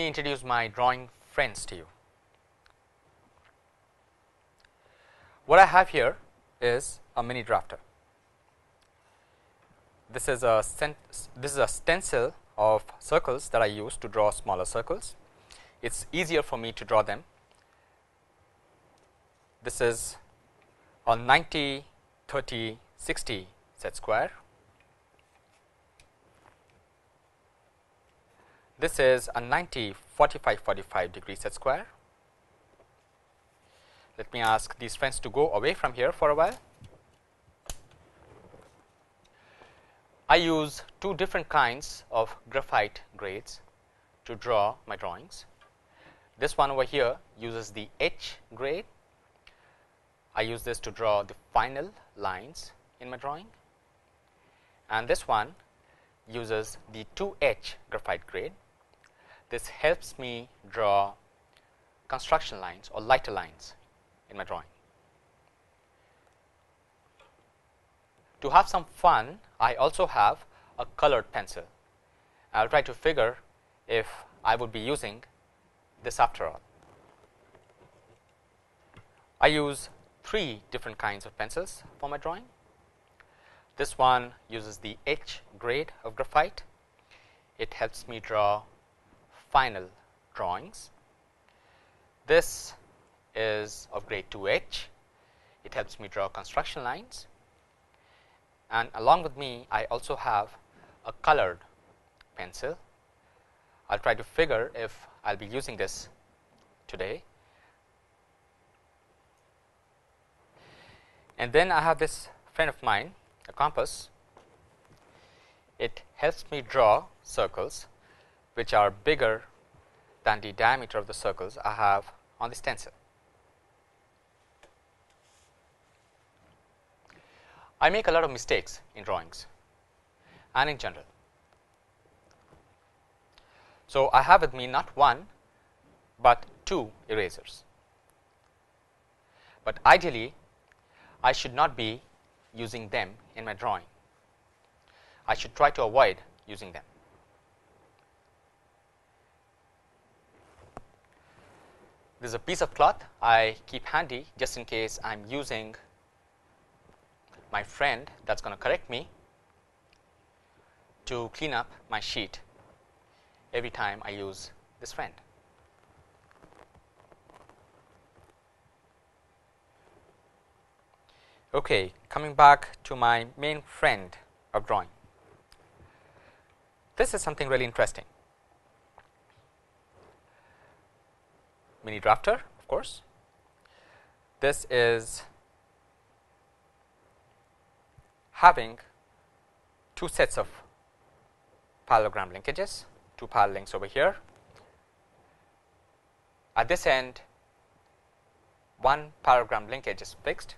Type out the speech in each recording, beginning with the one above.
me introduce my drawing friends to you. What I have here is a mini drafter. This is a this is a stencil of circles that I use to draw smaller circles. It is easier for me to draw them. This is a 90 30 60 set square. This is a 90 45 45 degree set square. Let me ask these friends to go away from here for a while. I use two different kinds of graphite grades to draw my drawings. This one over here uses the H grade. I use this to draw the final lines in my drawing and this one uses the 2H graphite grade. This helps me draw construction lines or lighter lines in my drawing. To have some fun, I also have a colored pencil. I will try to figure if I would be using this after all. I use three different kinds of pencils for my drawing. This one uses the H grade of graphite. It helps me draw final drawings. This is of grade 2H. It helps me draw construction lines and along with me I also have a colored pencil. I will try to figure if I will be using this today. And then I have this friend of mine a compass. It helps me draw circles which are bigger than the diameter of the circles I have on the stencil. I make a lot of mistakes in drawings and in general. So, I have with me not one, but two erasers, but ideally I should not be using them in my drawing. I should try to avoid using them. This is a piece of cloth I keep handy just in case I am using my friend that is going to correct me to clean up my sheet every time I use this friend. Okay, coming back to my main friend of drawing. This is something really interesting. Mini drafter, of course. This is having two sets of parallelogram linkages, two parallel links over here. At this end, one parallelogram linkage is fixed.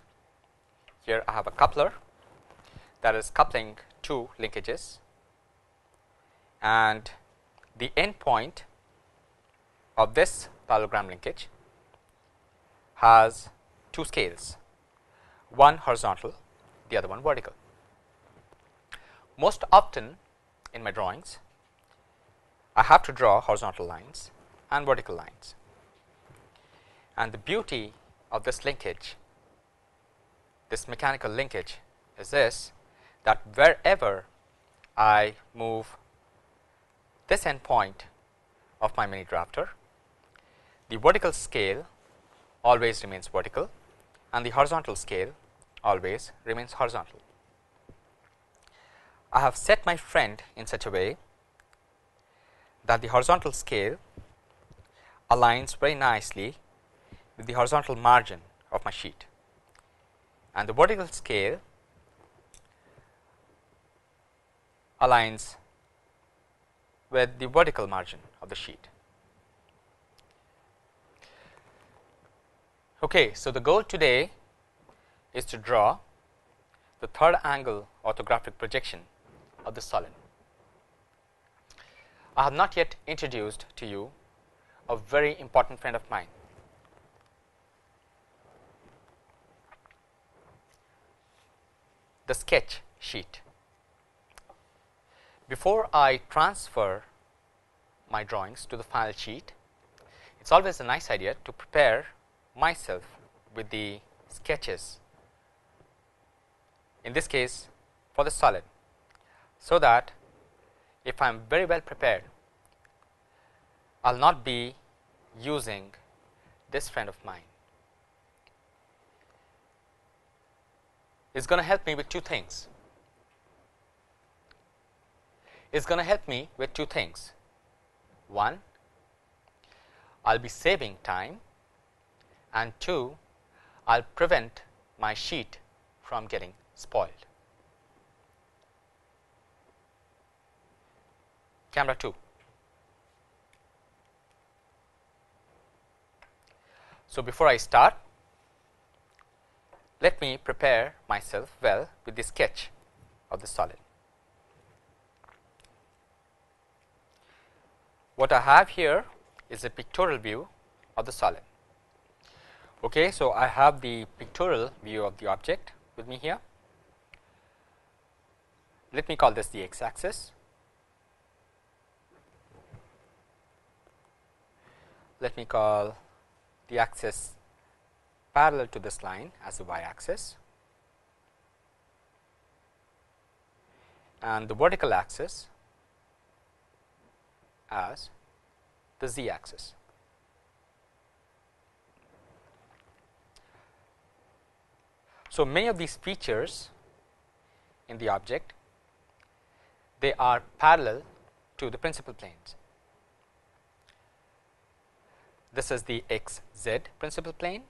Here I have a coupler that is coupling two linkages and the end point of this parallelogram linkage has two scales, one horizontal, the other one vertical. Most often in my drawings, I have to draw horizontal lines and vertical lines. And the beauty of this linkage, this mechanical linkage is this that wherever I move this end point of my mini drafter, the vertical scale always remains vertical and the horizontal scale always remains horizontal. I have set my friend in such a way that the horizontal scale aligns very nicely with the horizontal margin of my sheet and the vertical scale aligns with the vertical margin of the sheet. Okay, so the goal today is to draw the third angle orthographic projection of the solid. I have not yet introduced to you a very important friend of mine. The sketch sheet. Before I transfer my drawings to the final sheet, it is always a nice idea to prepare myself with the sketches in this case for the solid. So, that if I am very well prepared, I will not be using this friend of mine. It is going to help me with two things. It is going to help me with two things. One, I will be saving time and two, I will prevent my sheet from getting spoiled. Camera 2. So, before I start, let me prepare myself well with the sketch of the solid. What I have here is a pictorial view of the solid. Okay, so, I have the pictorial view of the object with me here. Let me call this the x axis. Let me call the axis parallel to this line as the y axis and the vertical axis as the z axis. So, many of these features in the object they are parallel to the principal planes. This is the x z principal plane,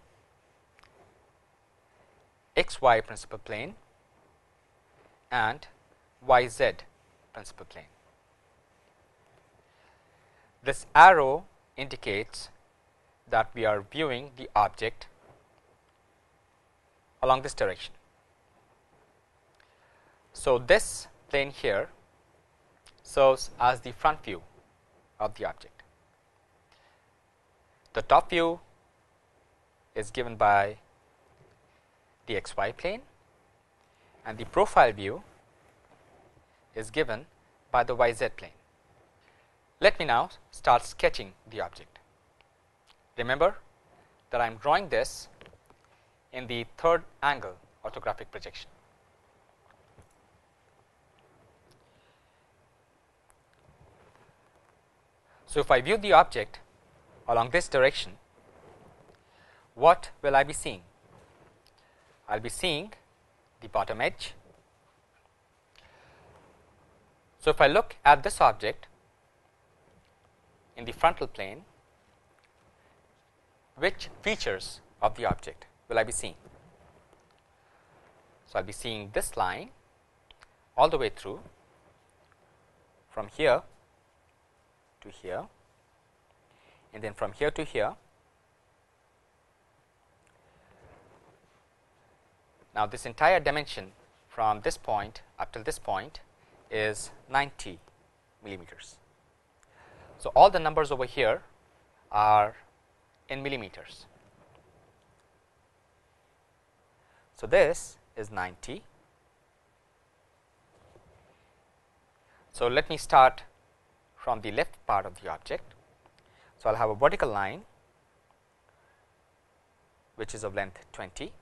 x y principal plane and y z principal plane. This arrow indicates that we are viewing the object along this direction. So, this plane here serves as the front view of the object. The top view is given by the xy plane and the profile view is given by the yz plane. Let me now start sketching the object. Remember that I am drawing this in the third angle orthographic projection. So, if I view the object along this direction, what will I be seeing? I will be seeing the bottom edge. So, if I look at this object in the frontal plane, which features of the object will I be seeing? So, I will be seeing this line all the way through from here to here and then from here to here. Now, this entire dimension from this point up till this point is 90 millimeters. So, all the numbers over here are in millimeters. So, this is 90. So, let me start from the left part of the object. So, I will have a vertical line which is of length 20.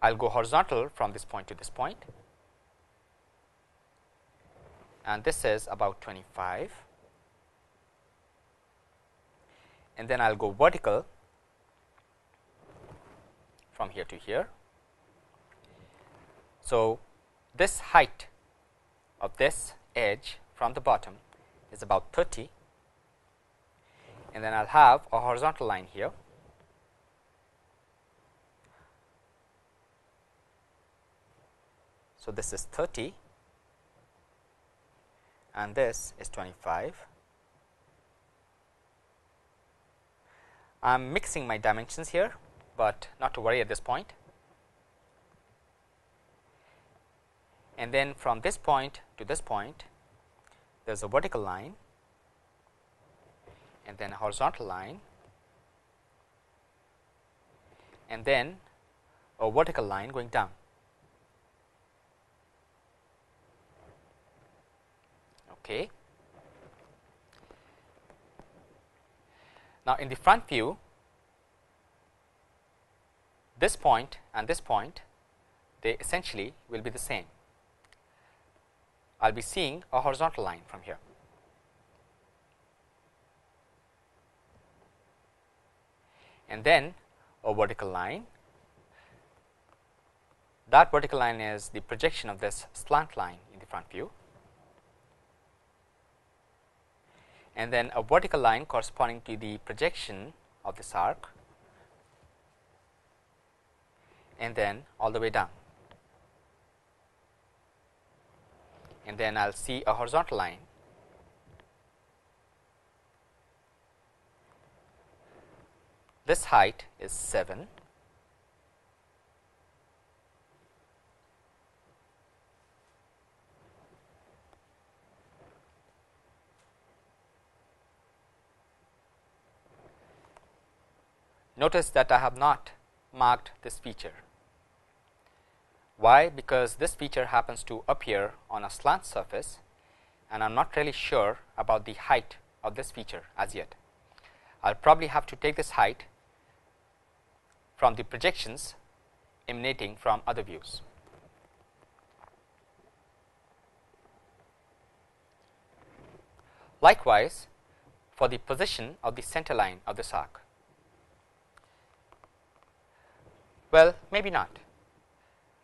I will go horizontal from this point to this point and this is about 25 and then I will go vertical from here to here. So, this height of this edge from the bottom is about 30 and then I will have a horizontal line here. So, this is 30 and this is 25. I am mixing my dimensions here, but not to worry at this point. And then from this point to this point, there is a vertical line and then a horizontal line and then a vertical line going down. Okay. Now, in the front view, this point and this point they essentially will be the same. I will be seeing a horizontal line from here. And then a vertical line. That vertical line is the projection of this slant line in the front view. And then a vertical line corresponding to the projection of this arc and then all the way down. And then I will see a horizontal line this height is 7 Notice that I have not marked this feature. Why? Because this feature happens to appear on a slant surface and I am not really sure about the height of this feature as yet. I will probably have to take this height from the projections emanating from other views. Likewise, for the position of the center line of this arc. Well, maybe not.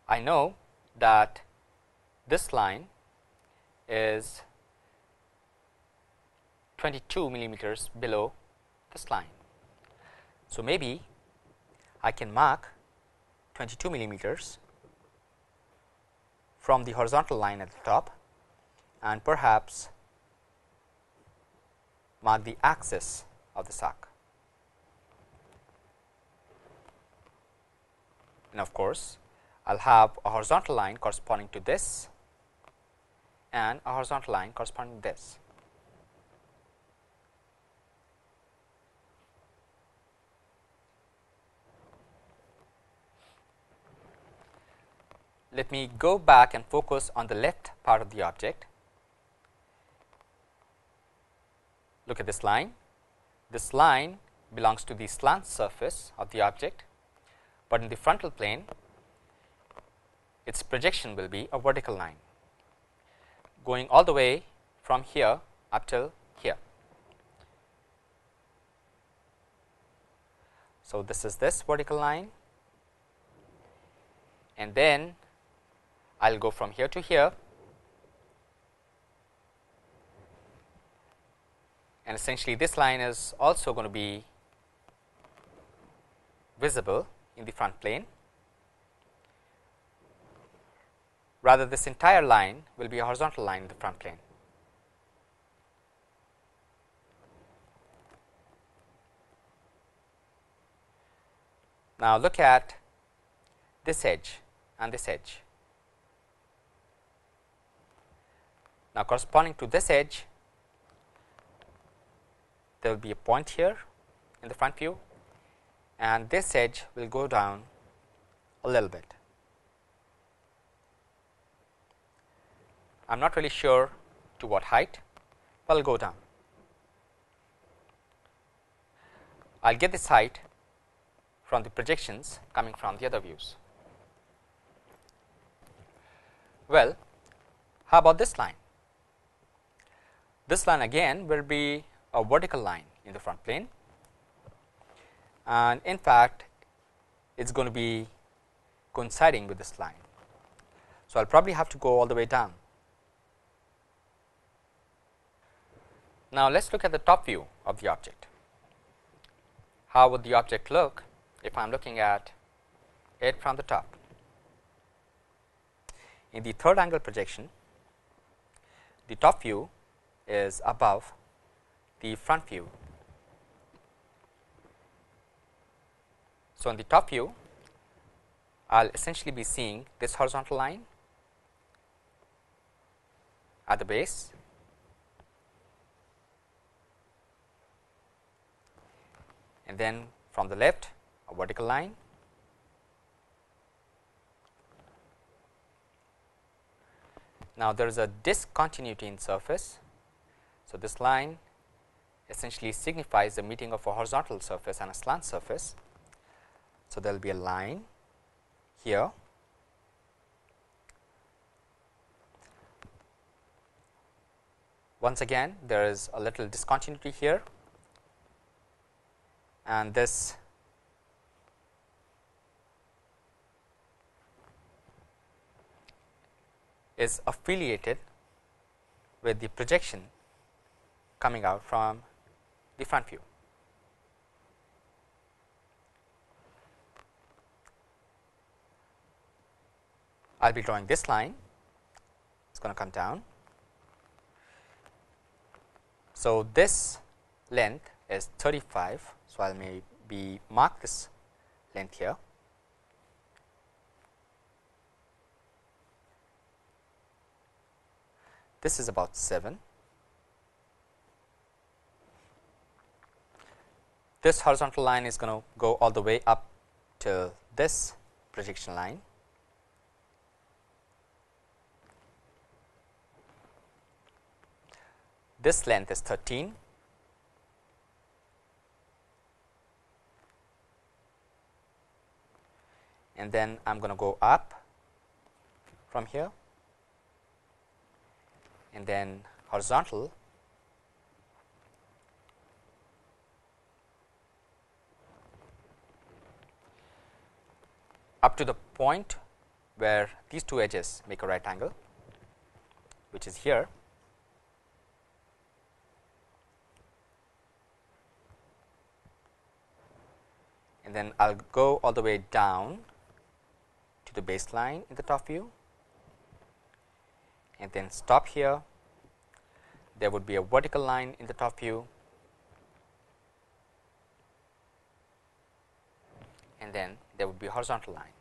I know that this line is 22 millimeters below this line. So, maybe I can mark 22 millimeters from the horizontal line at the top and perhaps mark the axis of the arc. And of course, I will have a horizontal line corresponding to this and a horizontal line corresponding to this. let me go back and focus on the left part of the object. Look at this line. This line belongs to the slant surface of the object, but in the frontal plane its projection will be a vertical line going all the way from here up till here. So, this is this vertical line and then I will go from here to here and essentially this line is also going to be visible in the front plane. Rather this entire line will be a horizontal line in the front plane. Now, look at this edge and this edge. Now, corresponding to this edge, there will be a point here in the front view and this edge will go down a little bit. I am not really sure to what height, but I will go down. I will get this height from the projections coming from the other views. Well, how about this line? This line again will be a vertical line in the front plane and in fact, it is going to be coinciding with this line. So, I will probably have to go all the way down. Now, let us look at the top view of the object. How would the object look if I am looking at it from the top? In the third angle projection, the top view is above the front view. So, in the top view I will essentially be seeing this horizontal line at the base and then from the left a vertical line. Now, there is a discontinuity in surface. So, this line essentially signifies the meeting of a horizontal surface and a slant surface. So, there will be a line here. Once again there is a little discontinuity here and this is affiliated with the projection coming out from the front view. I will be drawing this line, it is going to come down. So, this length is 35. So, I will maybe mark this length here. This is about 7. This horizontal line is going to go all the way up to this projection line. This length is 13. And then I am going to go up from here. And then horizontal. Up to the point where these two edges make a right angle which is here. And then I will go all the way down to the baseline in the top view and then stop here. There would be a vertical line in the top view and then there would be a horizontal line.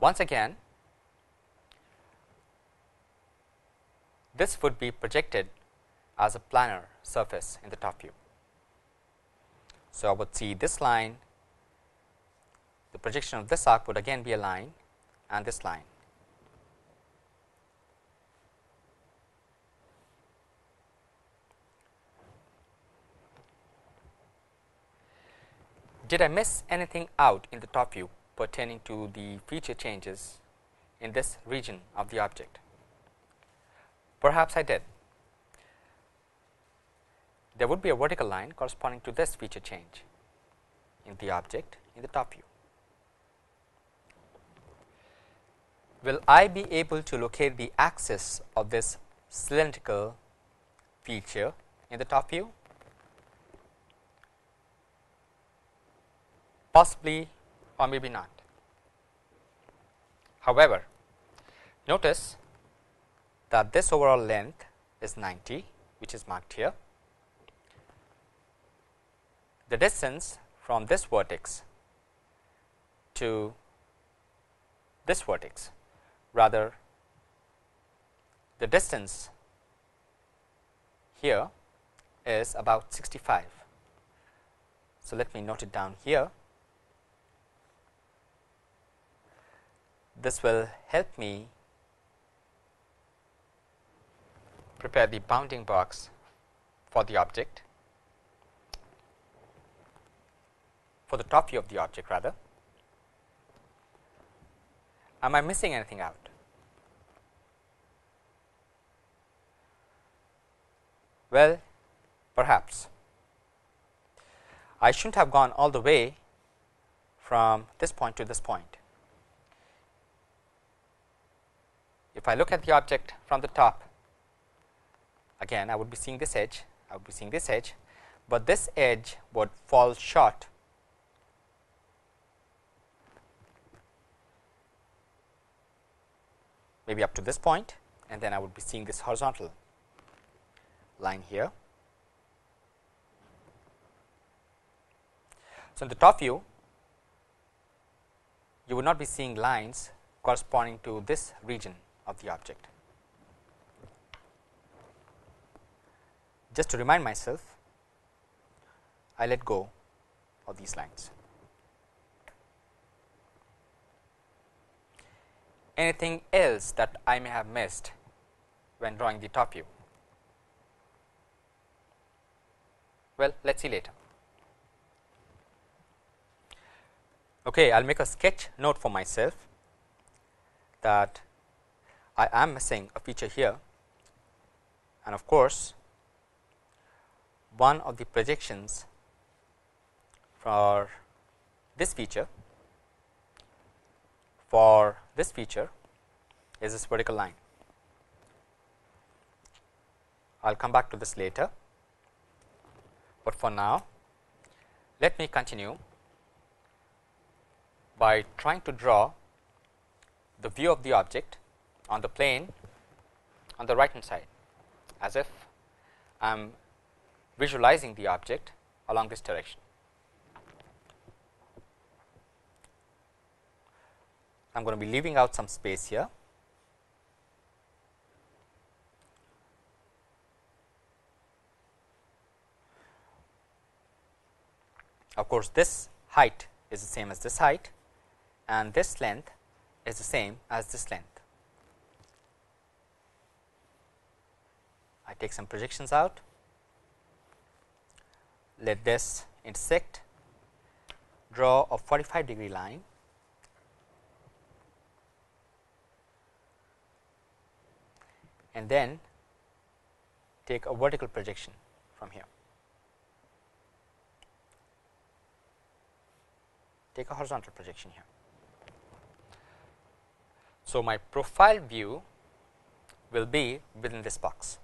Once again this would be projected as a planar surface in the top view. So, I would see this line the projection of this arc would again be a line and this line. Did I miss anything out in the top view pertaining to the feature changes in this region of the object? Perhaps I did. There would be a vertical line corresponding to this feature change in the object in the top view. will I be able to locate the axis of this cylindrical feature in the top view? Possibly or maybe not. However, notice that this overall length is 90 which is marked here. The distance from this vertex to this vertex rather the distance here is about 65. So, let me note it down here. This will help me prepare the bounding box for the object for the top view of the object rather. Am I missing anything out? Well, perhaps I shouldn't have gone all the way from this point to this point. If I look at the object from the top, again I would be seeing this edge, I would be seeing this edge, but this edge would fall short maybe up to this point and then I would be seeing this horizontal line here. So, in the top view you would not be seeing lines corresponding to this region of the object. Just to remind myself, I let go of these lines. Anything else that I may have missed when drawing the top view? Well, let us see later. Okay, I will make a sketch note for myself that I am missing a feature here and of course, one of the projections for this feature for this feature is this vertical line. I will come back to this later, but for now let me continue by trying to draw the view of the object on the plane on the right hand side as if I am visualizing the object along this direction. I am going to be leaving out some space here. Of course, this height is the same as this height and this length is the same as this length. I take some projections out, let this intersect, draw a 45 degree line and then take a vertical projection from here. Take a horizontal projection here. So, my profile view will be within this box.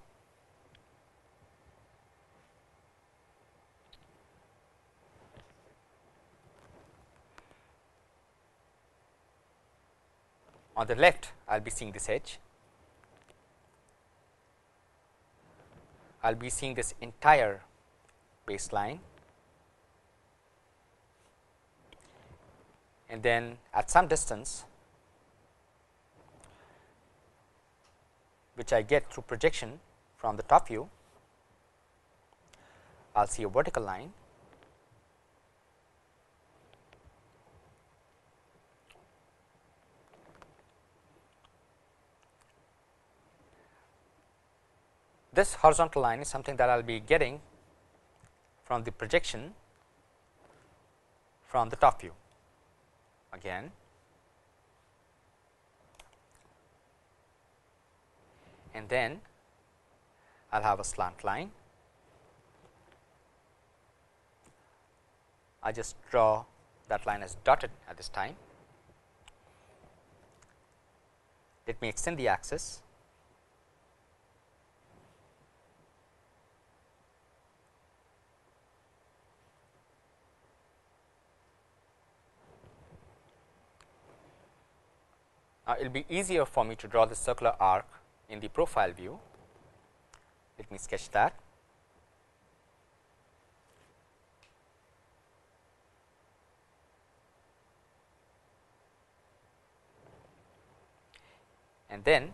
On the left, I will be seeing this edge I will be seeing this entire baseline. And then at some distance which I get through projection from the top view, I will see a vertical line this horizontal line is something that I will be getting from the projection from the top view again and then I will have a slant line. I just draw that line as dotted at this time. Let me extend the axis Uh, it will be easier for me to draw the circular arc in the profile view. Let me sketch that. and then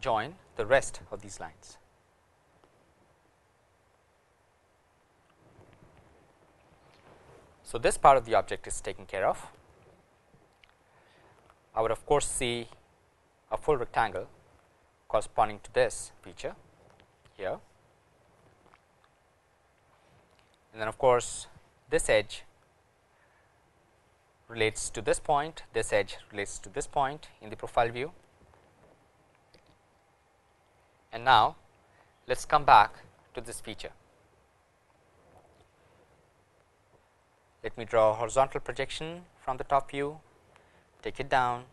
join the rest of these lines. So, this part of the object is taken care of. I would of course see a full rectangle corresponding to this feature here and then of course this edge relates to this point, this edge relates to this point in the profile view. And now, let us come back to this feature. Let me draw a horizontal projection from the top view take it down.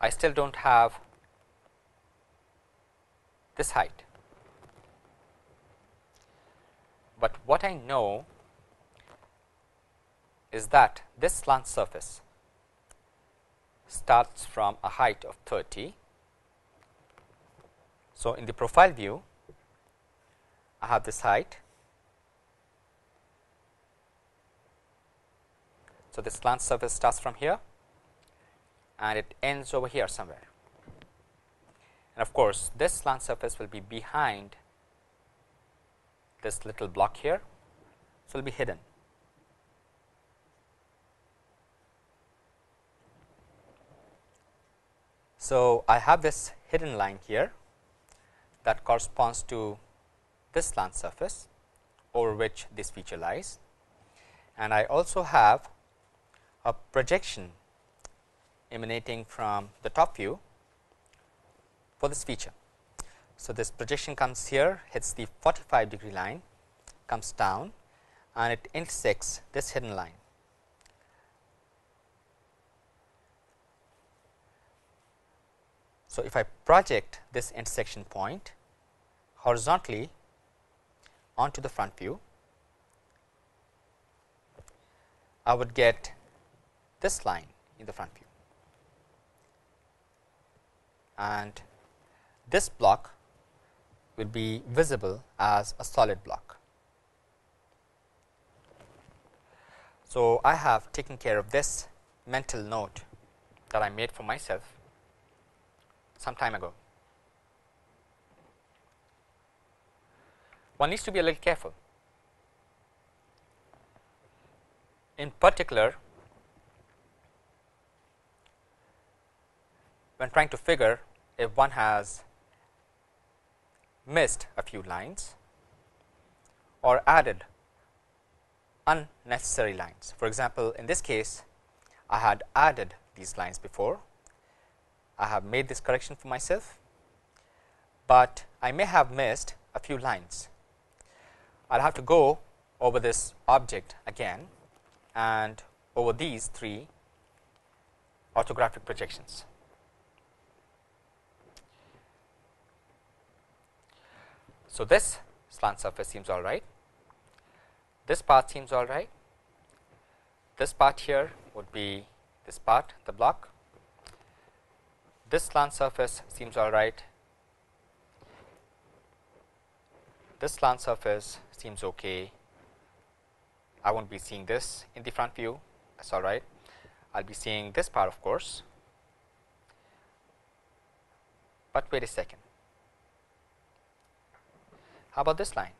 I still do not have this height, but what I know is that this slant surface starts from a height of 30. So, in the profile view I have this height So, this slant surface starts from here and it ends over here somewhere. And of course, this slant surface will be behind this little block here. So, it will be hidden. So, I have this hidden line here that corresponds to this slant surface over which this feature lies and I also have a projection emanating from the top view for this feature. So, this projection comes here hits the 45 degree line comes down and it intersects this hidden line. So, if I project this intersection point horizontally onto the front view, I would get this line in the front view and this block will be visible as a solid block. So, I have taken care of this mental note that I made for myself some time ago. One needs to be a little careful. In particular, when trying to figure if one has missed a few lines or added unnecessary lines. For example, in this case I had added these lines before, I have made this correction for myself, but I may have missed a few lines. I will have to go over this object again and over these three orthographic projections. So, this slant surface seems all right, this part seems all right, this part here would be this part the block, this slant surface seems all right, this slant surface seems okay, I not be seeing this in the front view. That is all right, I will be seeing this part of course, but wait a second how about this line?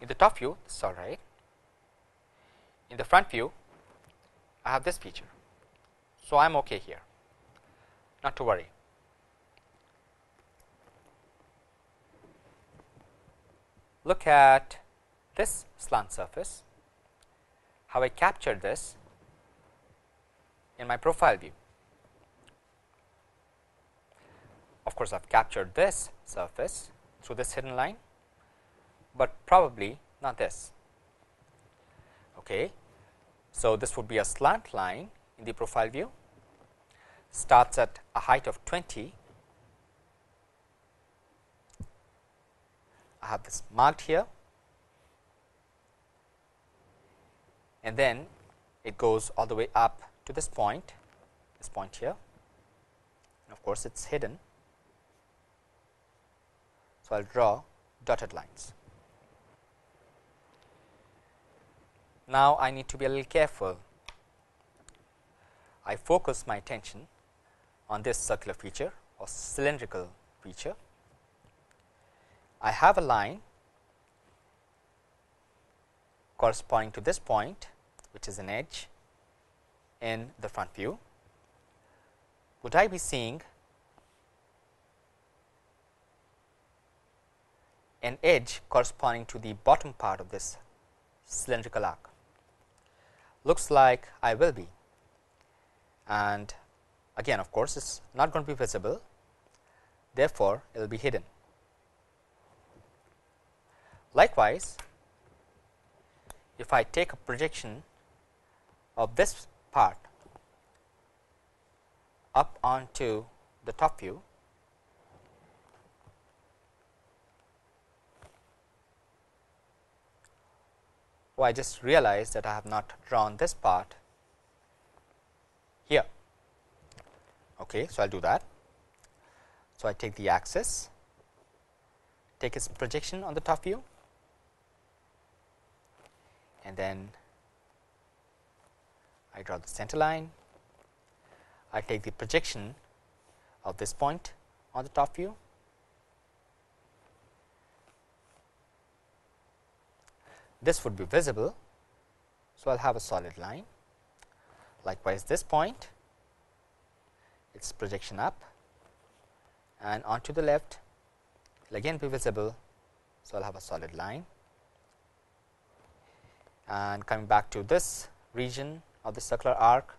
In the top view, this is all right. In the front view, I have this feature. So, I am okay here, not to worry. Look at this slant surface, how I captured this in my profile view. Of course, I have captured this surface through this hidden line, but probably not this. Okay. So, this would be a slant line in the profile view starts at a height of 20 I have this marked here and then it goes all the way up to this point, this point here and of course, it is hidden. So, I will draw dotted lines. Now, I need to be a little careful. I focus my attention on this circular feature or cylindrical feature I have a line corresponding to this point which is an edge in the front view. Would I be seeing an edge corresponding to the bottom part of this cylindrical arc? Looks like I will be and again of course, it is not going to be visible therefore, it will be hidden. Likewise, if I take a projection of this part up onto the top view, oh, I just realized that I have not drawn this part here. Okay, so, I will do that. So, I take the axis, take its projection on the top view and then I draw the center line, I take the projection of this point on the top view. This would be visible. So, I will have a solid line. Likewise, this point its projection up and onto the left will again be visible. So, I will have a solid line and coming back to this region of the circular arc,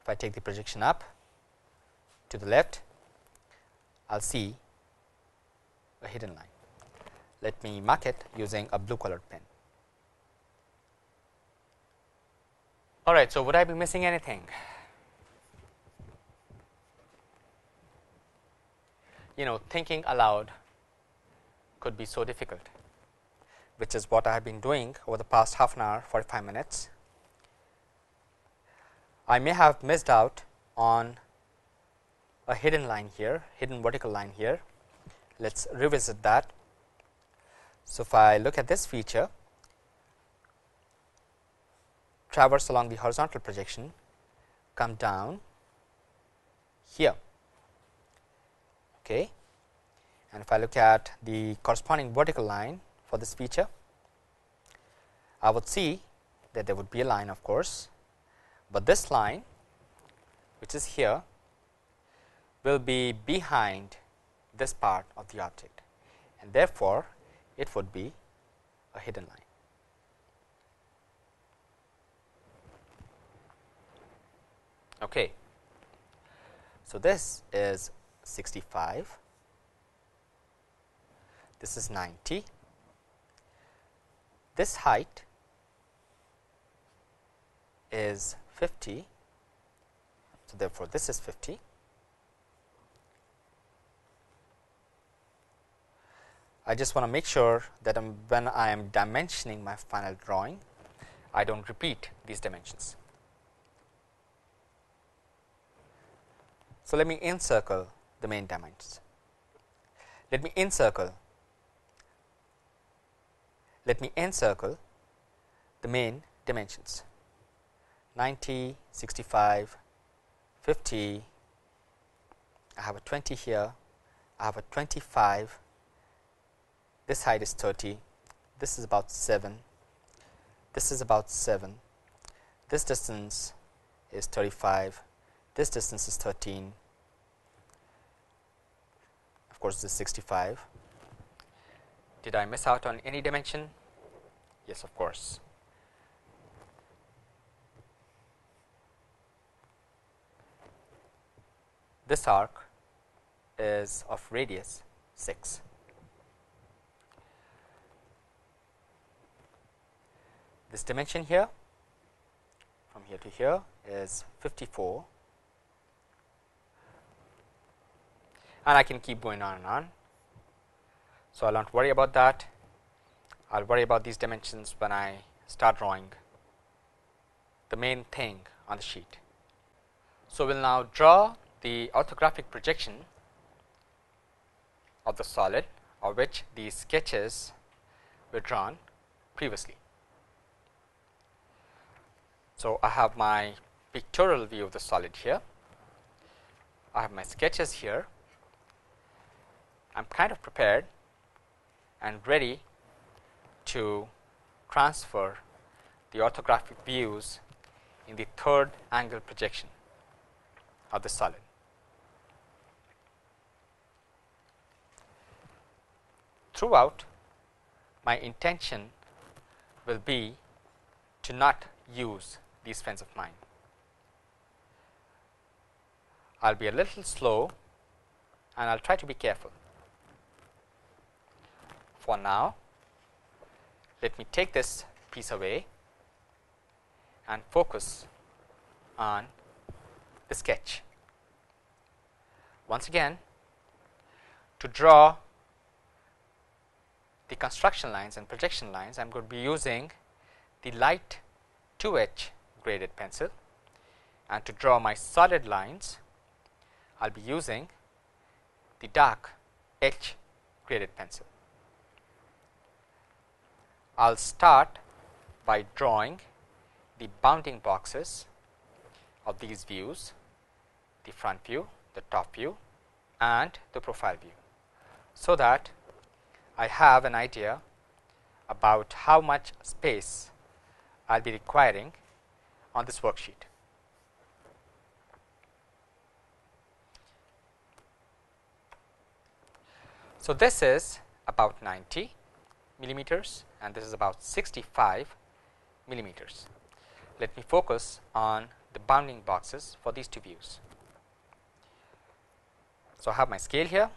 if I take the projection up to the left, I will see a hidden line. Let me mark it using a blue colored pen. All right, so would I be missing anything? You know, thinking aloud could be so difficult, which is what I have been doing over the past half an hour, 45 minutes. I may have missed out on a hidden line here, hidden vertical line here. Let us revisit that. So, if I look at this feature, traverse along the horizontal projection, come down here. Okay. And if I look at the corresponding vertical line for this feature, I would see that there would be a line of course, but this line which is here will be behind this part of the object and therefore, it would be a hidden line. Okay. So, this is 65, this is 90, this height is 50. So, therefore, this is 50. I just want to make sure that when I am dimensioning my final drawing, I do not repeat these dimensions. So, let me encircle the main dimensions. Let me encircle let me encircle the main dimensions. 90, 65, 50, I have a 20 here, I have a 25, this height is 30, this is about 7, this is about 7, this distance is 35, this distance is 13, of course, this is 65. Did I miss out on any dimension? Yes, of course. This arc is of radius 6. This dimension here from here to here is 54 and I can keep going on and on. So, I will not worry about that, I will worry about these dimensions when I start drawing the main thing on the sheet. So, we will now draw the orthographic projection of the solid of which these sketches were drawn previously. So, I have my pictorial view of the solid here, I have my sketches here I am kind of prepared and ready to transfer the orthographic views in the third angle projection of the solid. Throughout my intention will be to not use these friends of mine. I will be a little slow and I will try to be careful for now, let me take this piece away and focus on the sketch. Once again, to draw the construction lines and projection lines, I am going to be using the light 2H graded pencil and to draw my solid lines, I will be using the dark H graded pencil. I will start by drawing the bounding boxes of these views the front view, the top view and the profile view. So, that I have an idea about how much space I will be requiring on this worksheet. So, this is about 90 millimeters and this is about 65 millimeters. Let me focus on the bounding boxes for these two views. So, I have my scale here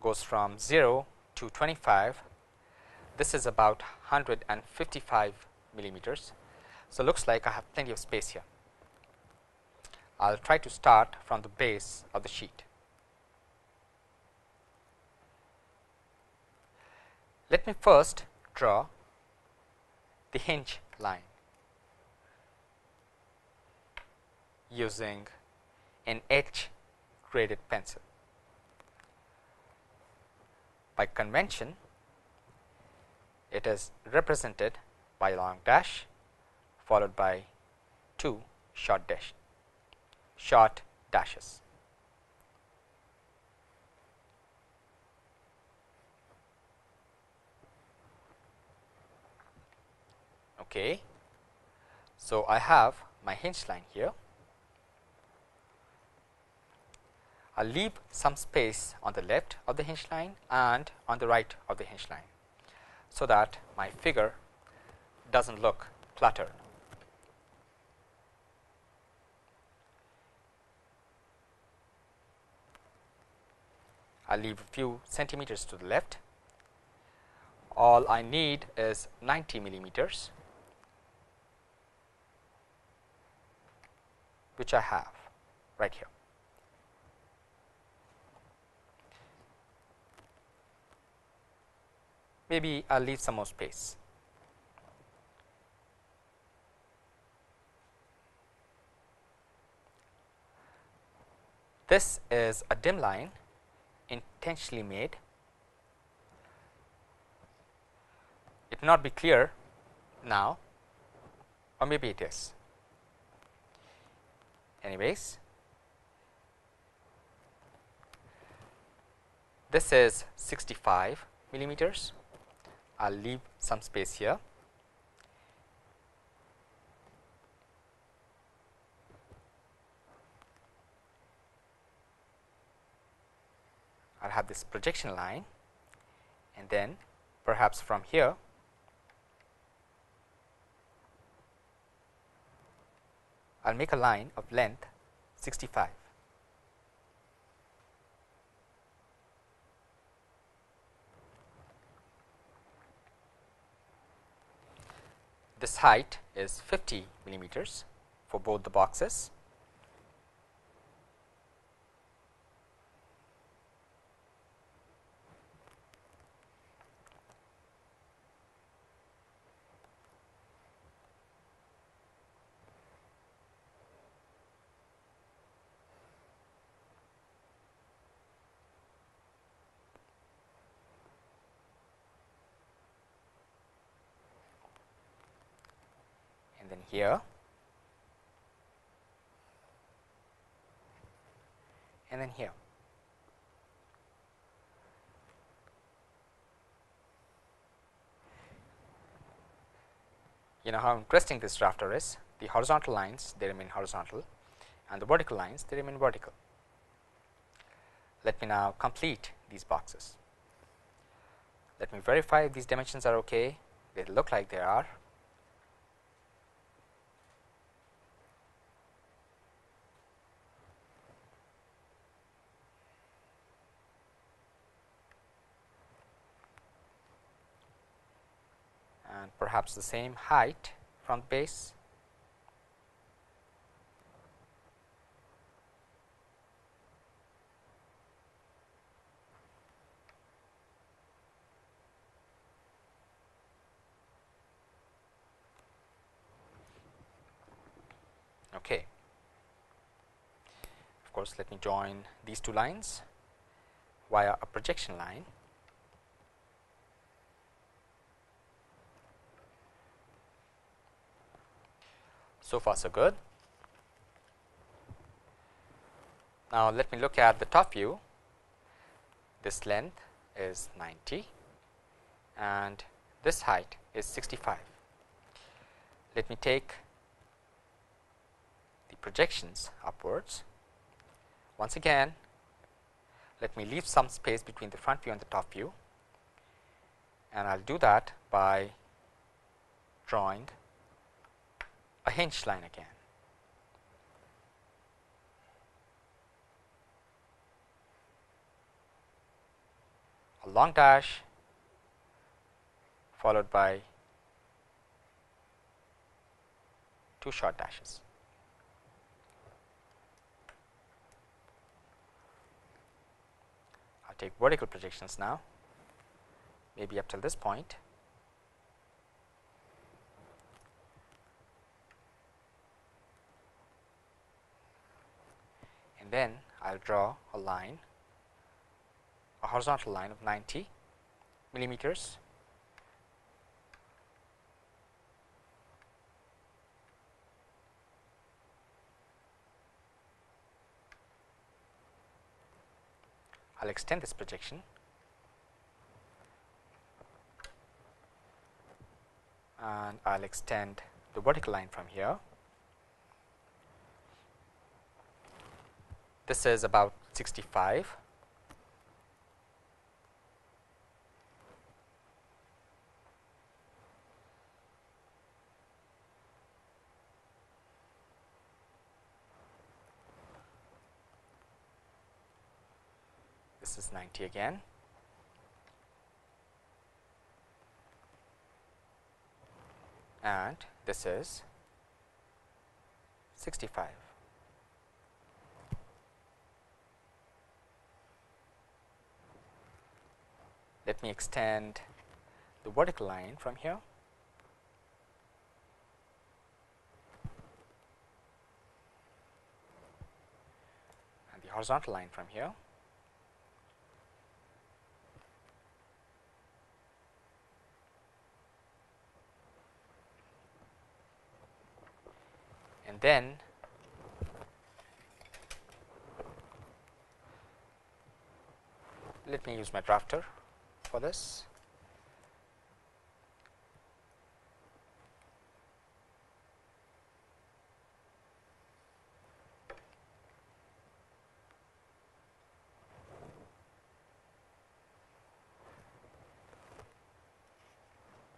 goes from 0 to 25 this is about 155 millimeters. So, looks like I have plenty of space here. I will try to start from the base of the sheet. Let me first draw the hinge line using an H graded pencil. By convention, it is represented by a long dash followed by two short dash short dashes. Okay. So, I have my hinge line here. I will leave some space on the left of the hinge line and on the right of the hinge line. So, that my figure does not look cluttered. I leave a few centimeters to the left. All I need is 90 millimeters which I have right here. Maybe I will leave some more space. This is a dim line intentionally made. It may not be clear now or maybe it is anyways. This is 65 millimeters. I will leave some space here. I will have this projection line and then perhaps from here I will make a line of length 65. This height is 50 millimeters for both the boxes. then here and then here. You know how interesting this drafter is, the horizontal lines they remain horizontal and the vertical lines they remain vertical. Let me now complete these boxes. Let me verify if these dimensions are okay, they look like they are and perhaps the same height from base. Okay. Of course, let me join these two lines via a projection line. So far so good. Now, let me look at the top view. This length is 90 and this height is 65. Let me take the projections upwards. Once again, let me leave some space between the front view and the top view and I will do that by drawing a hinge line again. A long dash followed by two short dashes. I will take vertical projections now maybe up till this point. Then I will draw a line, a horizontal line of 90 millimeters. I will extend this projection and I will extend the vertical line from here. This is about 65. This is 90 again. and this is 65. Let me extend the vertical line from here. and the horizontal line from here. and then let me use my drafter for this.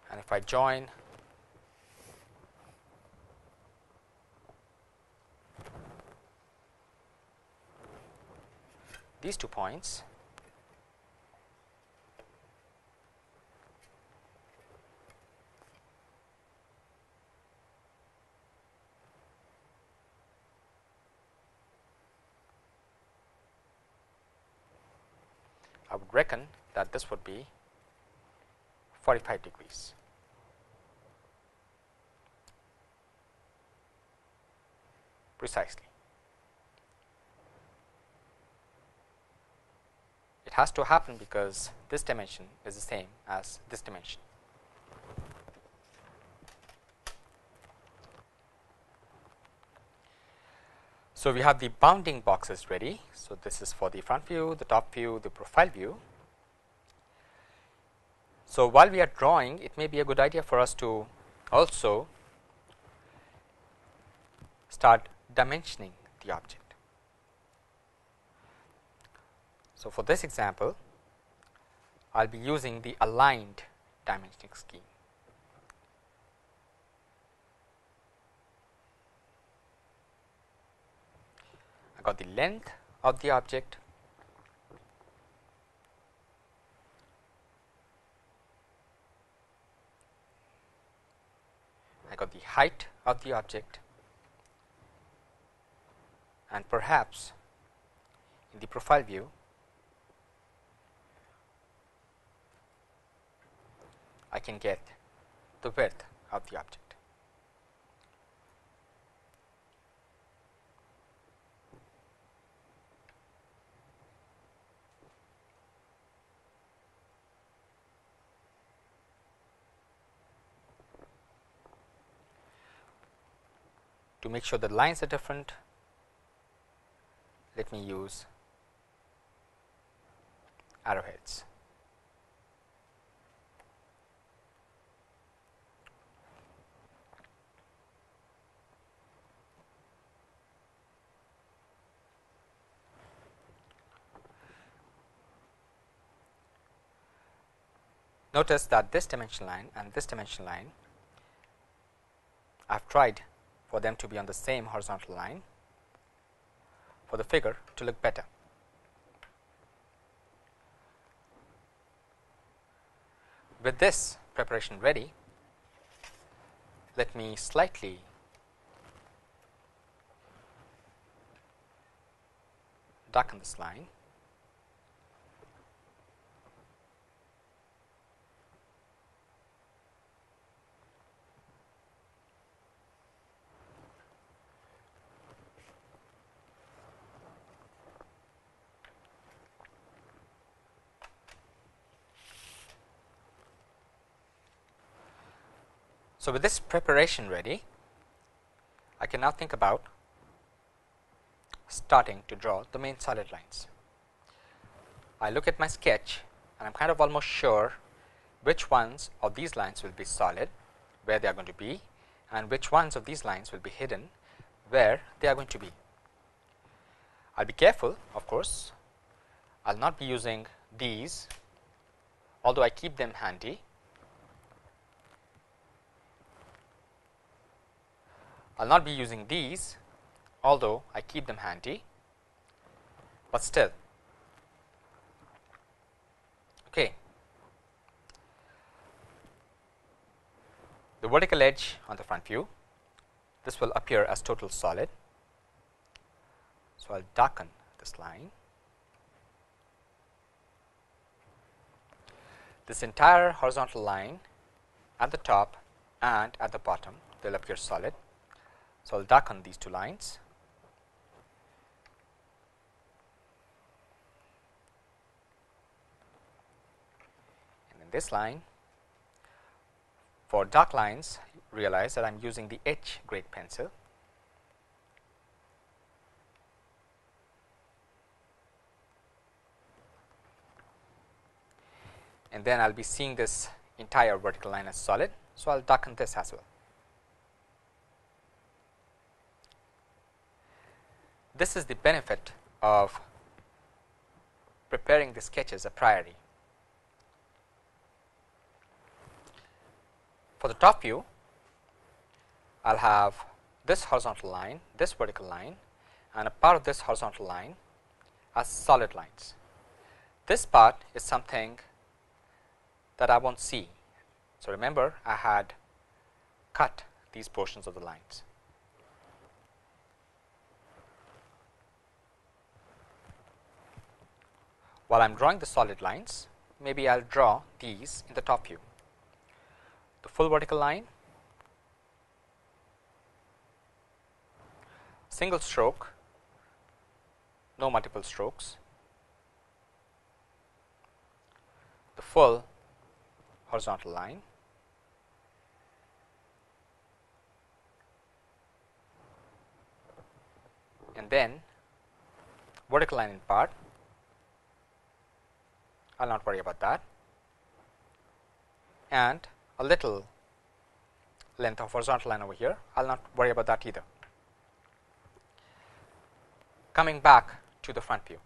And if I join these two points reckon that this would be 45 degrees. precisely. It has to happen because this dimension is the same as this dimension. So, we have the bounding boxes ready. So, this is for the front view, the top view, the profile view. So, while we are drawing it may be a good idea for us to also start dimensioning the object. So, for this example I will be using the aligned dimensioning scheme. Got the length of the object I got the height of the object and perhaps in the profile view I can get the width of the object. To make sure the lines are different, let me use arrowheads. Notice that this dimension line and this dimension line I have tried for them to be on the same horizontal line for the figure to look better. With this preparation ready, let me slightly darken this line So, with this preparation ready, I can now think about starting to draw the main solid lines. I look at my sketch and I am kind of almost sure which ones of these lines will be solid, where they are going to be and which ones of these lines will be hidden, where they are going to be. I will be careful of course, I will not be using these, although I keep them handy I will not be using these although I keep them handy, but still okay. The vertical edge on the front view this will appear as total solid. So, I will darken this line. This entire horizontal line at the top and at the bottom will appear solid. So, I will darken these two lines. And in this line, for dark lines, realize that I am using the H grade pencil. And then I will be seeing this entire vertical line as solid. So, I will darken this as well. This is the benefit of preparing the sketches a priori. For the top view, I will have this horizontal line, this vertical line and a part of this horizontal line as solid lines. This part is something that I not see. So, remember I had cut these portions of the lines. While I am drawing the solid lines, maybe I will draw these in the top view. The full vertical line, single stroke, no multiple strokes, the full horizontal line, and then vertical line in part I will not worry about that and a little length of horizontal line over here I will not worry about that either. Coming back to the front view,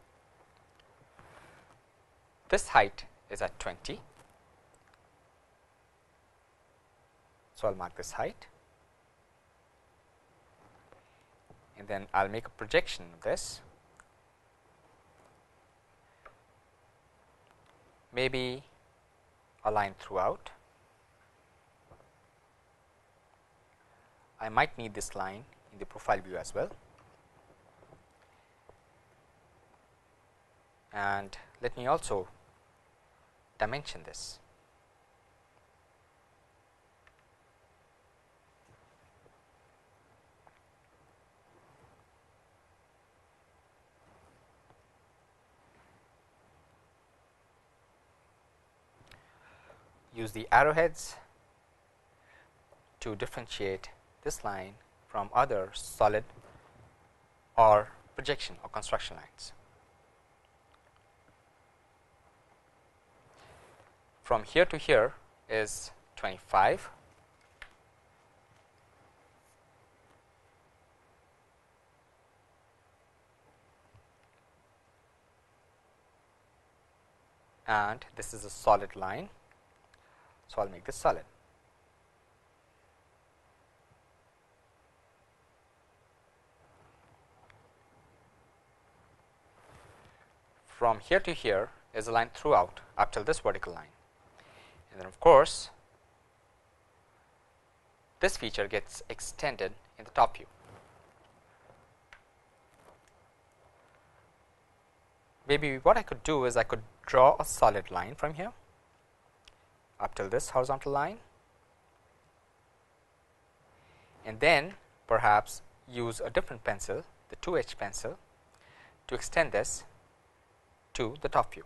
this height is at 20. So, I will mark this height and then I will make a projection of this maybe a line throughout. I might need this line in the profile view as well. And let me also dimension this. Use the arrowheads to differentiate this line from other solid or projection or construction lines. From here to here is 25 and this is a solid line. So, I will make this solid. From here to here is a line throughout up till this vertical line and then of course, this feature gets extended in the top view. Maybe what I could do is I could draw a solid line from here up till this horizontal line and then perhaps use a different pencil the 2H pencil to extend this to the top view.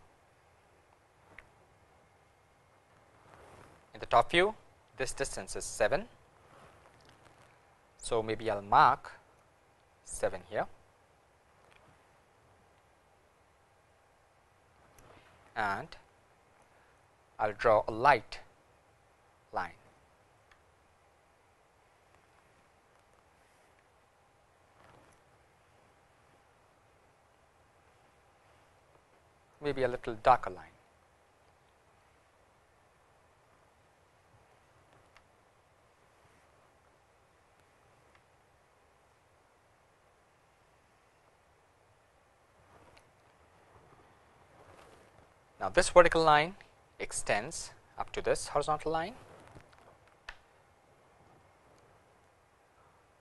In the top view this distance is 7. So, maybe I will mark 7 here and I will draw a light line. maybe a little darker line. Now, this vertical line extends up to this horizontal line.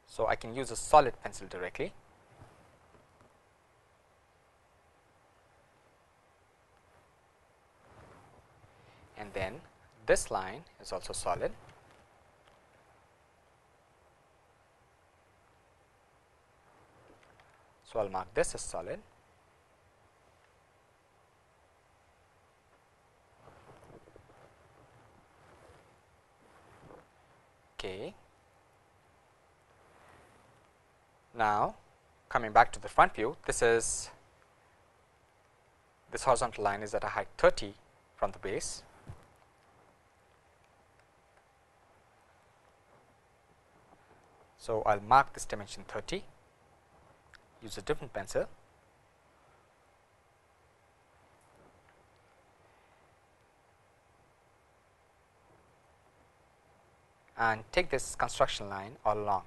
So, I can use a solid pencil directly. And then this line is also solid. So, I will mark this as solid. Okay. Now, coming back to the front view, this is this horizontal line is at a height 30 from the base. So, I will mark this dimension 30, use a different pencil and take this construction line all along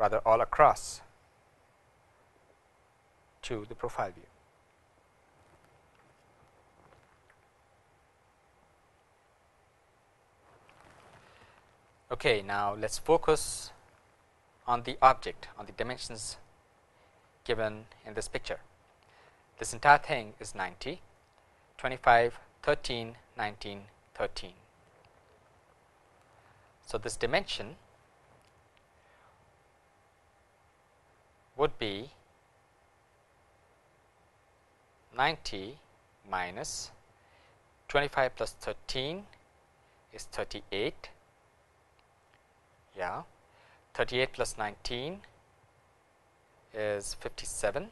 rather all across to the profile view. Okay, now let us focus on the object on the dimensions given in this picture. This entire thing is 90, 25, 13, 19, 13. So, this dimension would be 90 minus 25 plus 13 is 38 yeah 38 plus 19 is 57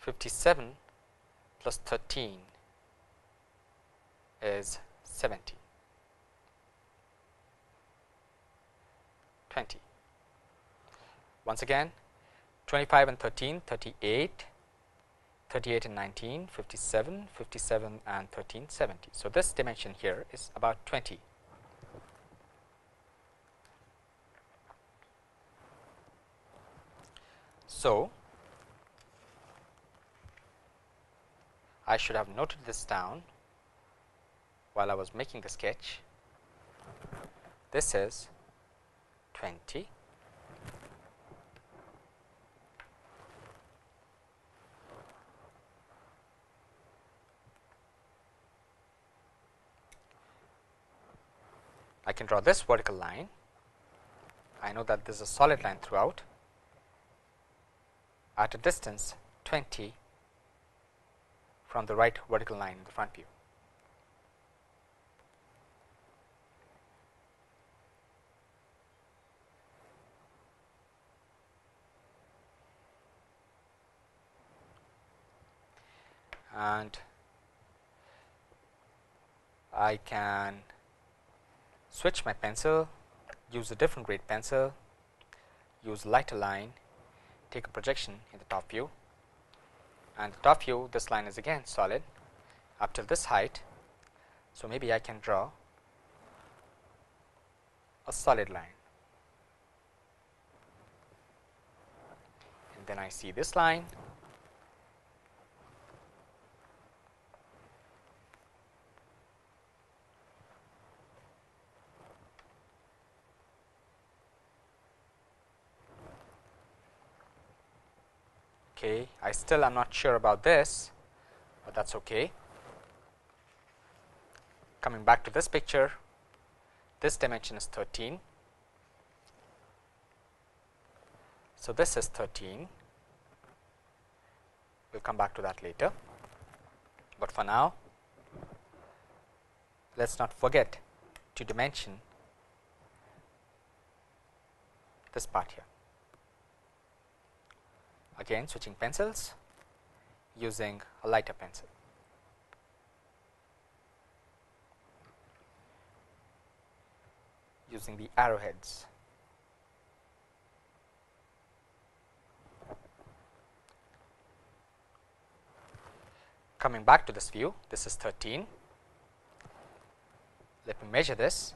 57 plus 13 is 70 20. Once again 25 and 13 38, 38 and 19 57, 57 and 13 70. So, this dimension here is about 20. So, I should have noted this down while I was making the sketch. This is 20 I can draw this vertical line. I know that this is a solid line throughout at a distance 20 from the right vertical line in the front view. And I can switch my pencil use a different grade pencil use lighter line take a projection in the top view. And the top view this line is again solid up till this height. So, maybe I can draw a solid line. And then I see this line okay. I still am not sure about this but that's okay. Coming back to this picture this dimension is 13 so this is 13 we'll come back to that later. But for now let's not forget to dimension this part here again switching pencils using a lighter pencil. using the arrowheads. Coming back to this view, this is 13. Let me measure this.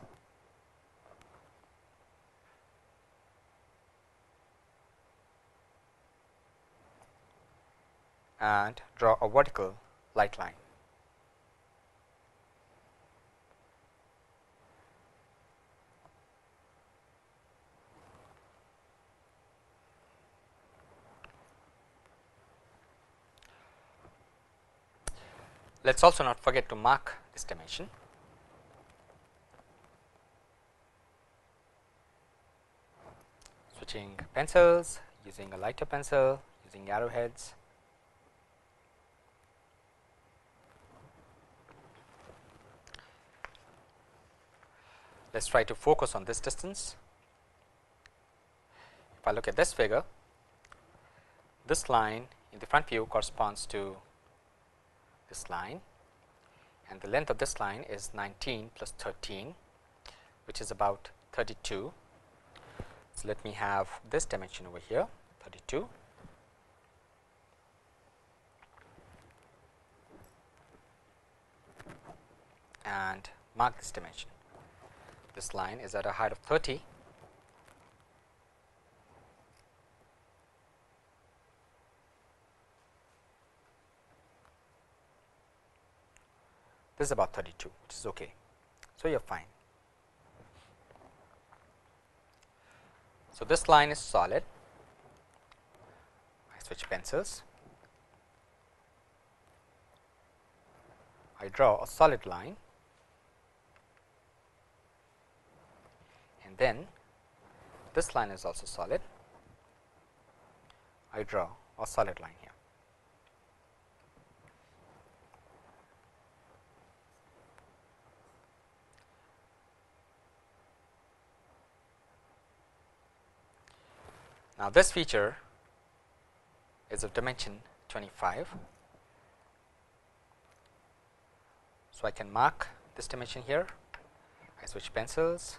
And draw a vertical light line. Let us also not forget to mark this dimension. Switching pencils, using a lighter pencil, using arrowheads. Let us try to focus on this distance. If I look at this figure, this line in the front view corresponds to this line and the length of this line is 19 plus 13 which is about 32. So, let me have this dimension over here 32 and mark this dimension this line is at a height of 30 this is about 32 which is okay. So, you are fine. So, this line is solid I switch pencils I draw a solid line then this line is also solid. I draw a solid line here. Now, this feature is of dimension 25. So, I can mark this dimension here. I switch pencils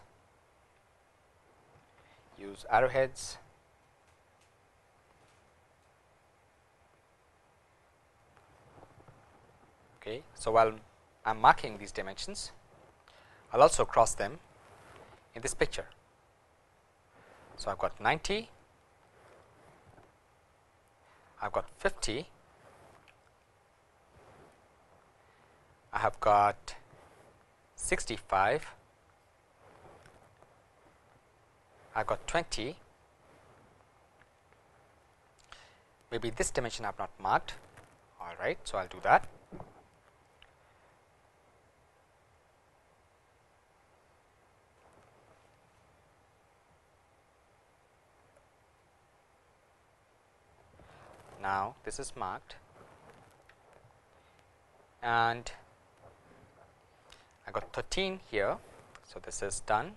use arrowheads. Okay so while i'm marking these dimensions i'll also cross them in this picture. So i've got 90 i've got 50 i have got 65 I got 20, maybe this dimension I have not marked, all right. So, I will do that. Now, this is marked and I got 13 here. So, this is done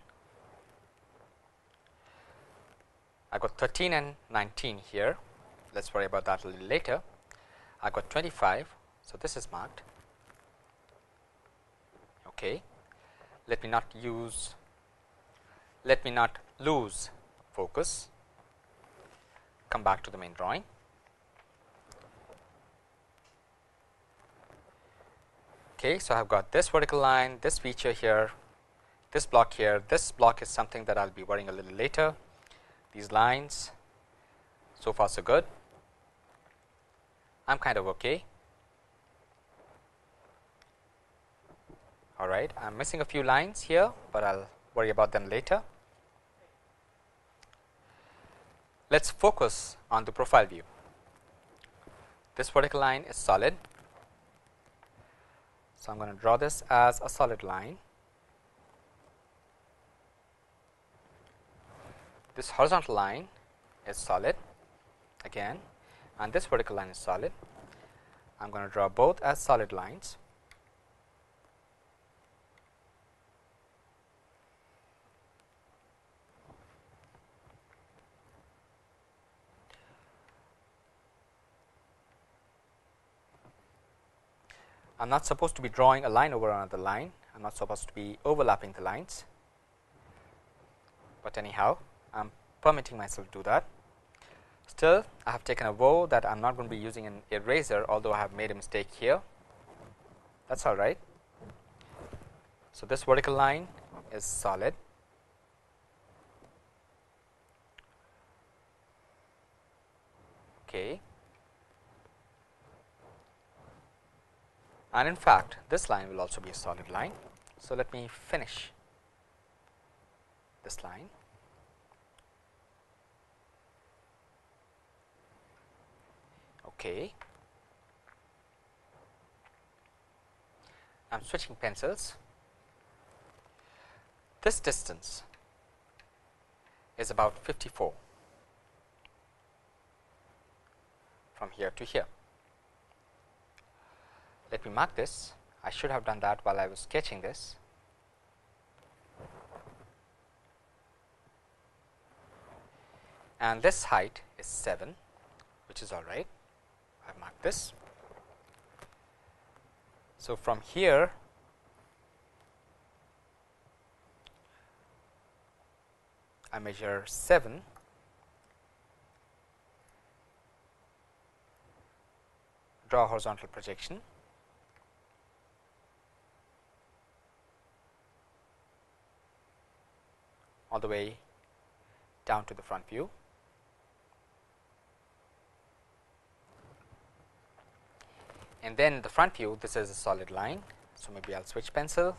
I got 13 and 19 here. Let's worry about that a little later. I got 25. So, this is marked. Okay. Let me not use, let me not lose focus, come back to the main drawing. Okay, so I have got this vertical line, this feature here, this block here. This block is something that I will be worrying a little later. These lines, so far so good. I am kind of okay. All right, I am missing a few lines here, but I will worry about them later. Let us focus on the profile view. This vertical line is solid. So, I am going to draw this as a solid line. This horizontal line is solid again and this vertical line is solid. I am going to draw both as solid lines. I am not supposed to be drawing a line over another line, I am not supposed to be overlapping the lines, but anyhow I am permitting myself to do that. Still I have taken a vow that I am not going to be using an eraser, although I have made a mistake here that is all right. So, this vertical line is solid okay. and in fact, this line will also be a solid line. So, let me finish this line. Okay. I am switching pencils. This distance is about 54 from here to here. Let me mark this. I should have done that while I was sketching this. And this height is 7, which is all right. Marked this. So, from here I measure 7 draw horizontal projection all the way down to the front view. And then the front view this is a solid line. So, maybe I will switch pencil,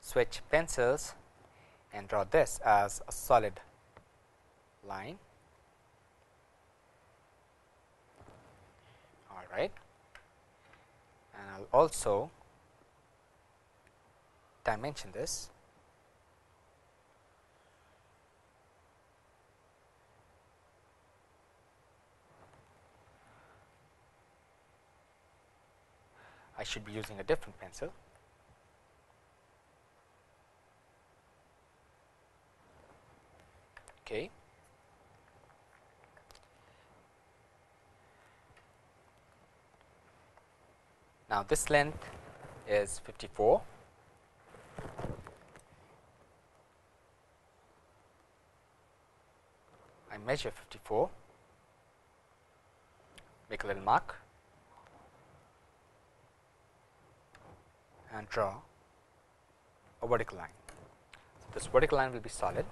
switch pencils and draw this as a solid line. All right. And I will also dimension this I should be using a different pencil. Okay. Now, this length is 54 I measure 54, make a little mark and draw a vertical line. This vertical line will be solid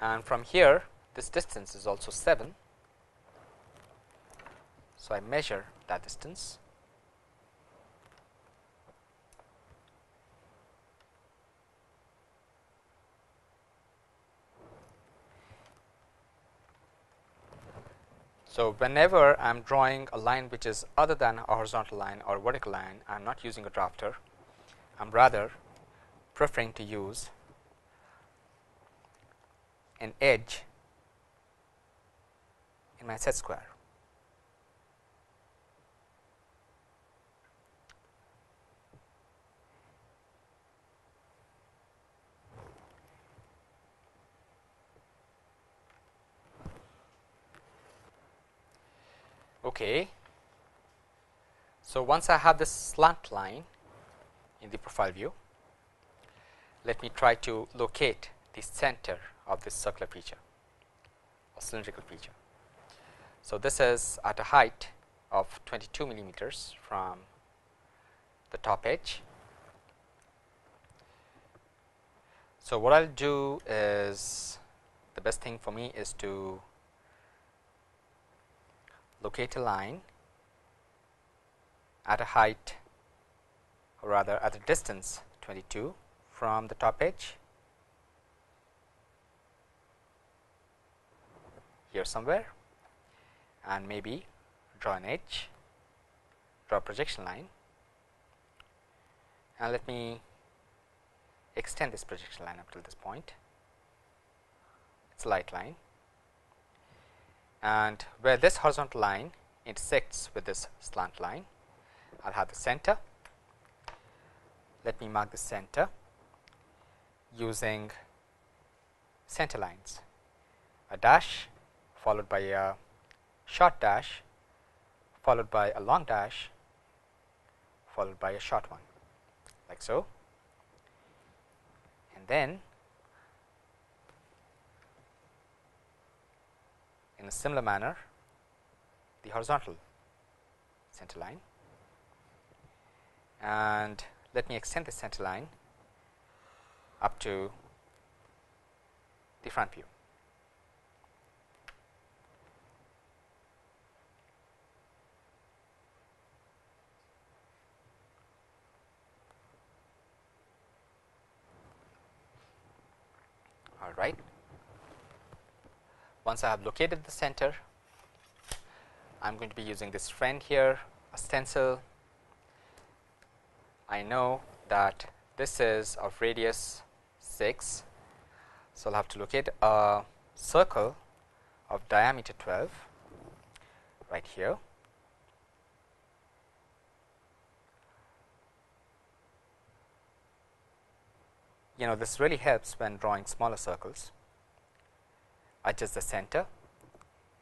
and from here this distance is also 7. So, I measure that distance So, whenever I am drawing a line which is other than a horizontal line or vertical line, I am not using a drafter, I am rather preferring to use an edge in my set square. Okay. So, once I have this slant line in the profile view, let me try to locate the center of this circular feature or cylindrical feature. So, this is at a height of 22 millimeters from the top edge. So, what I will do is the best thing for me is to locate a line at a height or rather at a distance 22 from the top edge. Here somewhere. And maybe draw an edge draw a projection line. And let me extend this projection line up till this point. It's a light line and where this horizontal line intersects with this slant line I'll have the center. Let me mark the center using center lines. A dash followed by a short dash followed by a long dash followed by a short one like so. And then in a similar manner the horizontal center line and let me extend the center line up to the front view. All right. Once I have located the center, I am going to be using this friend here, a stencil. I know that this is of radius 6. So, I will have to locate a circle of diameter 12 right here. You know this really helps when drawing smaller circles. Adjust the center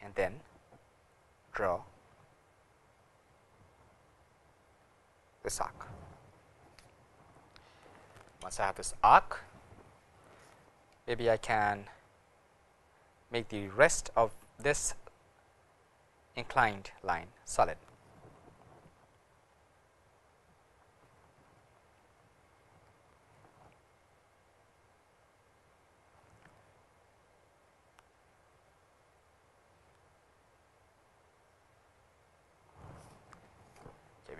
and then draw this arc. Once I have this arc, maybe I can make the rest of this inclined line solid.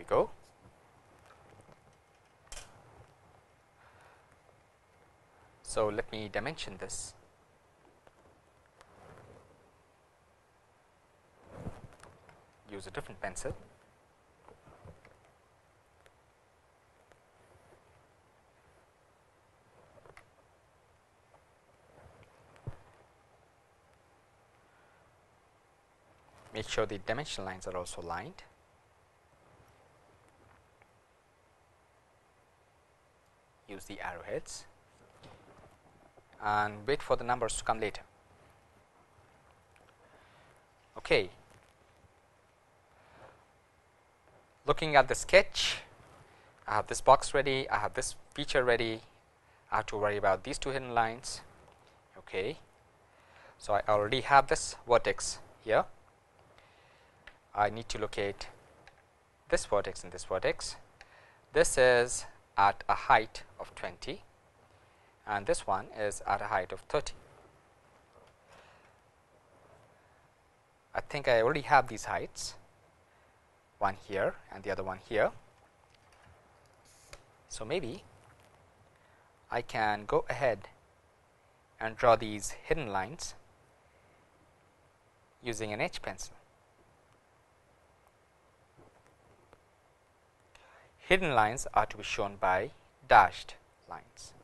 Go. So, let me dimension this. Use a different pencil. Make sure the dimension lines are also lined. Use the arrowheads and wait for the numbers to come later. Okay. Looking at the sketch, I have this box ready, I have this feature ready, I have to worry about these two hidden lines. Okay. So, I already have this vertex here. I need to locate this vertex and this vertex. This is at a height of 20 and this one is at a height of 30. I think I already have these heights one here and the other one here. So, maybe I can go ahead and draw these hidden lines using an H pencil. Hidden lines are to be shown by dashed lines.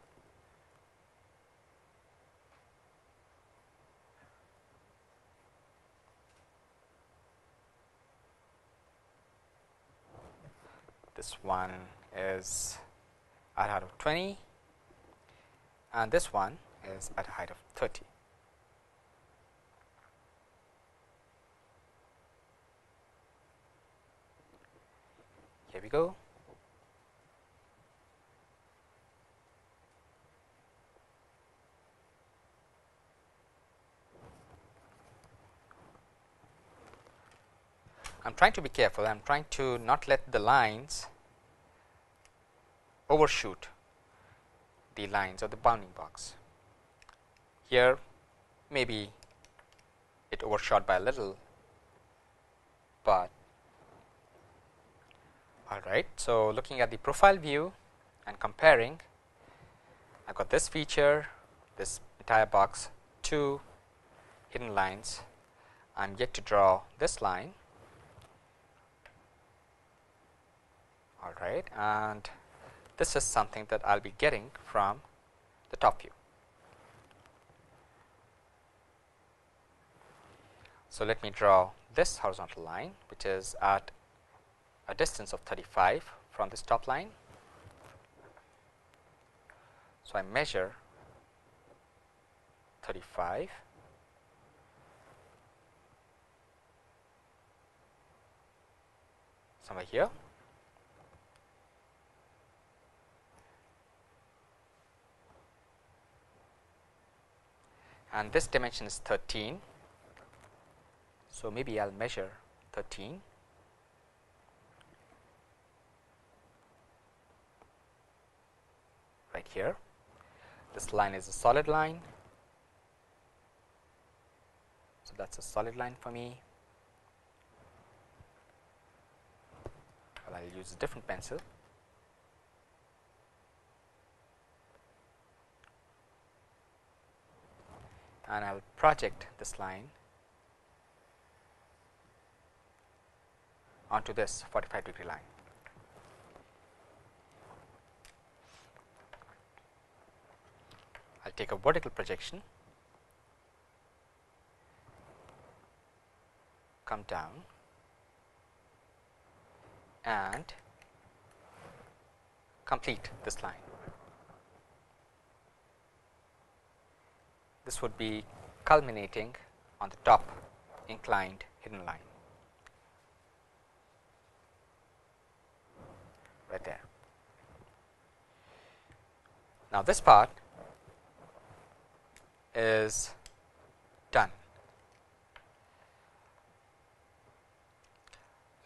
this one is at height of 20 and this one is at height of 30. Here we go. I am trying to be careful, I am trying to not let the lines overshoot the lines of the bounding box. Here maybe it overshot by a little, but all right. So, looking at the profile view and comparing, I got this feature, this entire box, two hidden lines. I am yet to draw this line, all right, and this is something that I will be getting from the top view. So, let me draw this horizontal line which is at a distance of 35 from this top line. So, I measure 35 somewhere here and this dimension is 13. So, maybe I will measure 13 right here. This line is a solid line. So, that is a solid line for me. Well, I will use a different pencil. And I will project this line onto this 45 degree line. I will take a vertical projection, come down and complete this line. This would be culminating on the top inclined hidden line right there. Now, this part is done.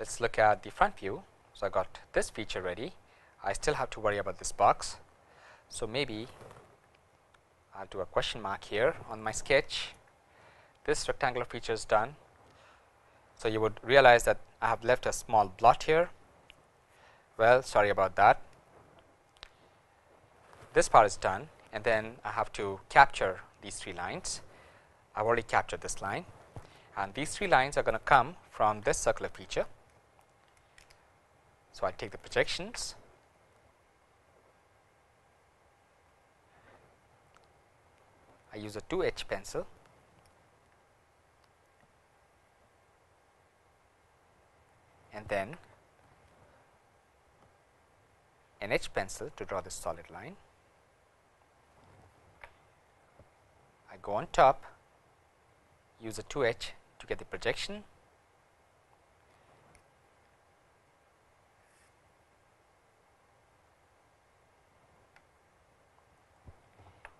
Let us look at the front view. So, I got this feature ready. I still have to worry about this box. So, maybe I will do a question mark here on my sketch. This rectangular feature is done. So, you would realize that I have left a small blot here. Well, sorry about that. This part is done and then I have to capture these three lines. I have already captured this line and these three lines are going to come from this circular feature. So, I take the projections I use a 2H pencil and then an H pencil to draw this solid line. I go on top, use a 2H to get the projection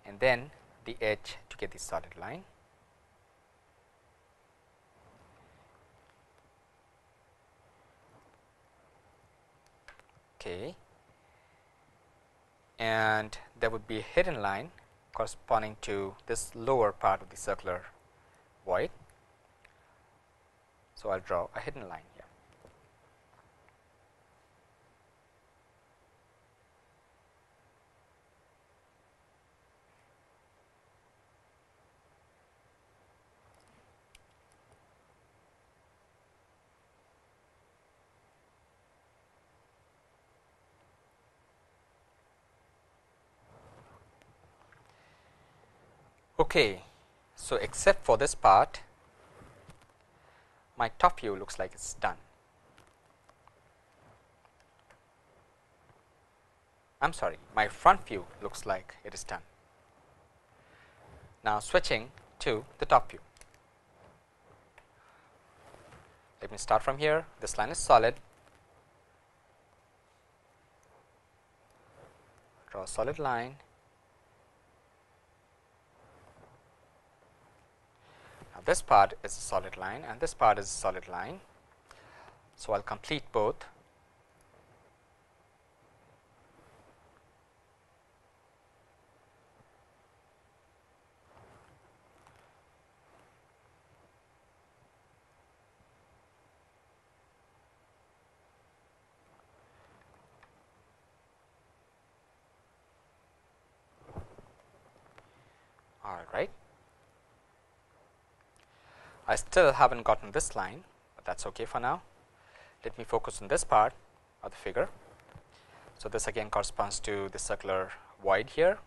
and then the edge to get the solid line. Okay. And there would be a hidden line corresponding to this lower part of the circular void. So, I will draw a hidden line. Okay, so except for this part, my top view looks like it's done. I'm sorry, my front view looks like it is done. Now switching to the top view. Let me start from here. This line is solid. Draw a solid line this part is a solid line and this part is a solid line. So, I will complete both all right. I still have not gotten this line, but that is okay for now. Let me focus on this part of the figure. So, this again corresponds to the circular void here,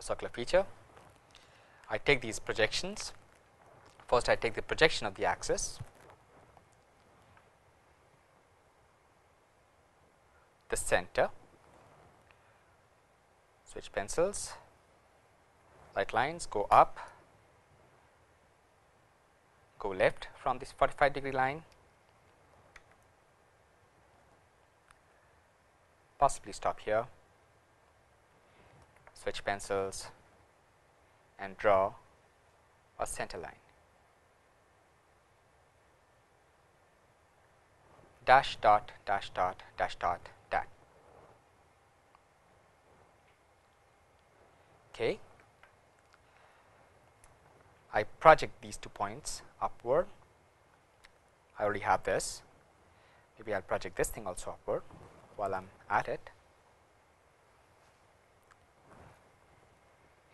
circular feature. I take these projections. First, I take the projection of the axis, the center, switch pencils, light lines go up, go left from this 45 degree line, possibly stop here, switch pencils and draw a center line. dash dot dash dot dash dot dot. Okay. I project these two points upward. I already have this. Maybe I will project this thing also upward while I am at it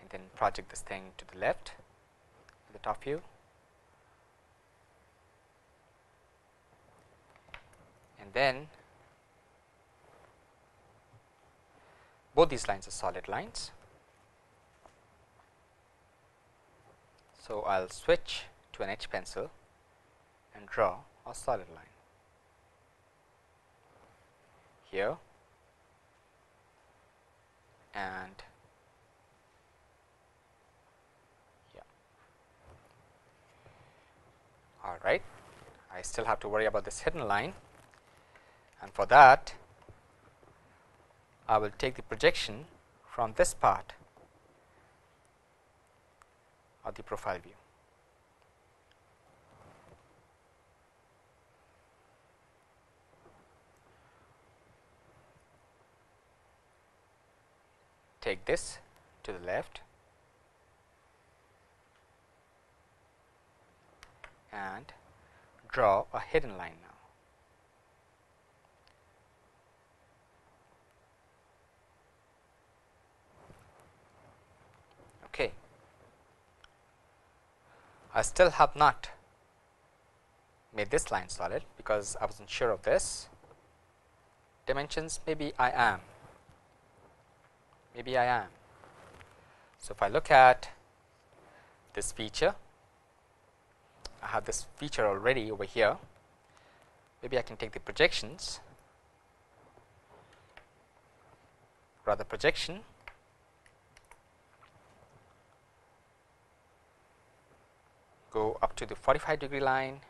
and then project this thing to the left the top view and then both these lines are solid lines So, I will switch to an H pencil and draw a solid line here and. All right. I still have to worry about this hidden line and for that I will take the projection from this part of the profile view. Take this to the left and draw a hidden line now. Okay. I still have not made this line solid because I was not sure of this. Dimensions maybe I am. Maybe I am. So, if I look at this feature I have this feature already over here. Maybe I can take the projections. Rather projection go up to the 45 degree line,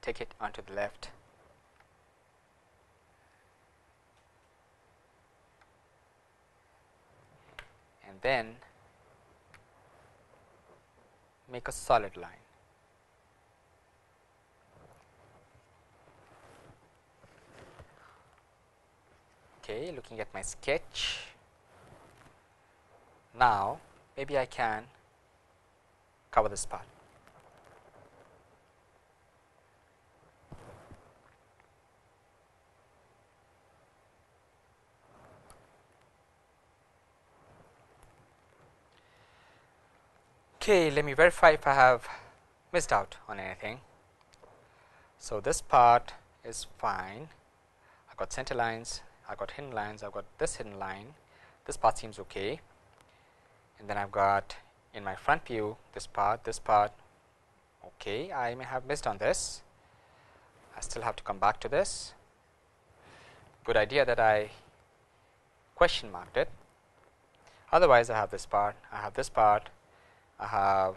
take it onto the left and then make a solid line. Okay, looking at my sketch. Now, maybe I can cover this part. Okay, let me verify if I have missed out on anything. So, this part is fine. I got center lines, I got hidden lines, I have got this hidden line. This part seems okay. And then I've got in my front view this part, this part okay, I may have missed on this. I still have to come back to this. Good idea that I question marked it. Otherwise, I have this part, I have this part, I have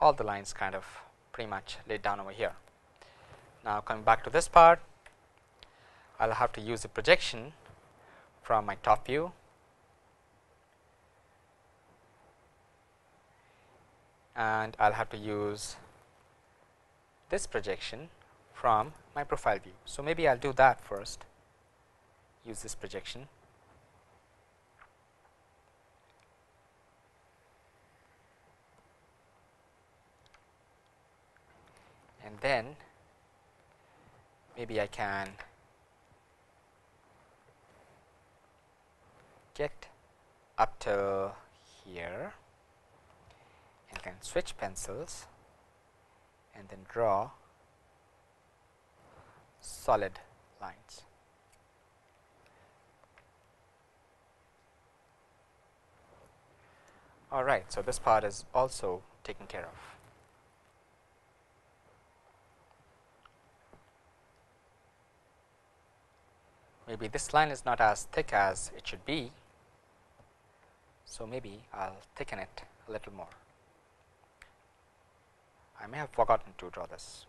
all the lines kind of pretty much laid down over here. Now, coming back to this part, I will have to use the projection from my top view and I will have to use this projection from my profile view. So, maybe I will do that first. Use this projection. And then maybe I can get up to here then switch pencils and then draw solid lines. All right, so this part is also taken care of. Maybe this line is not as thick as it should be, so maybe I will thicken it a little more. I may have forgotten to draw this.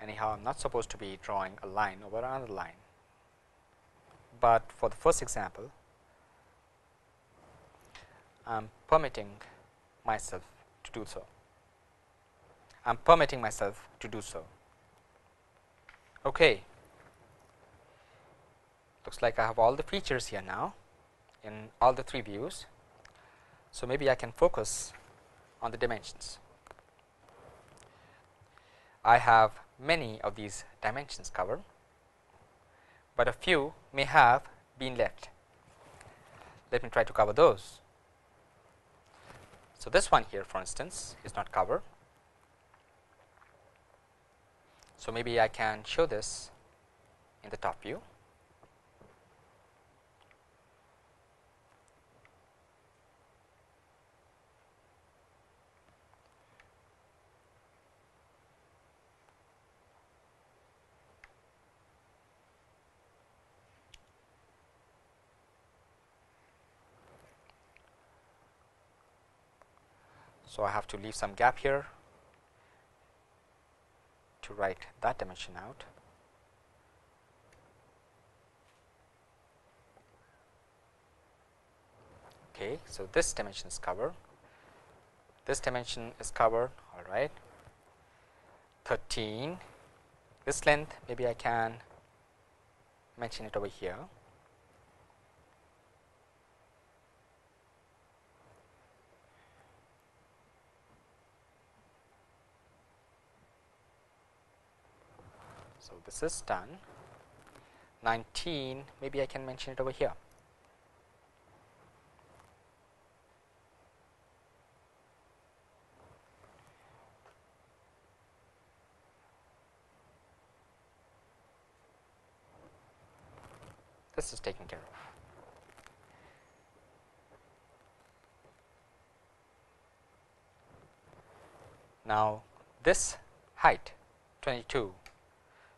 Anyhow, I am not supposed to be drawing a line over another line, but for the first example, I am permitting myself to do so. I am permitting myself to do so. Okay. Looks like I have all the features here now in all the three views. So, maybe I can focus on the dimensions. I have many of these dimensions covered, but a few may have been left. Let me try to cover those. So, this one here for instance is not covered. So, maybe I can show this in the top view. So, I have to leave some gap here to write that dimension out. Okay, so this dimension is covered, this dimension is covered, all right. 13, this length maybe I can mention it over here. So, this is done 19 maybe I can mention it over here. This is taken care of. Now, this height 22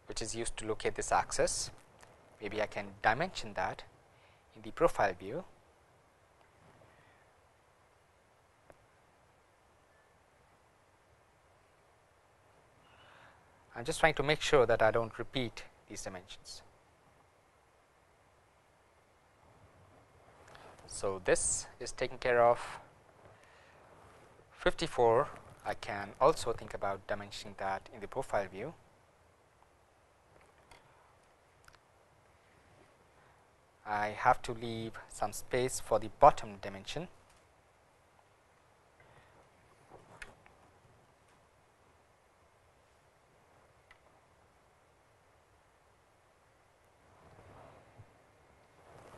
which is used to locate this axis. Maybe I can dimension that in the profile view. I am just trying to make sure that I do not repeat these dimensions. So, this is taken care of 54 I can also think about dimensioning that in the profile view. I have to leave some space for the bottom dimension.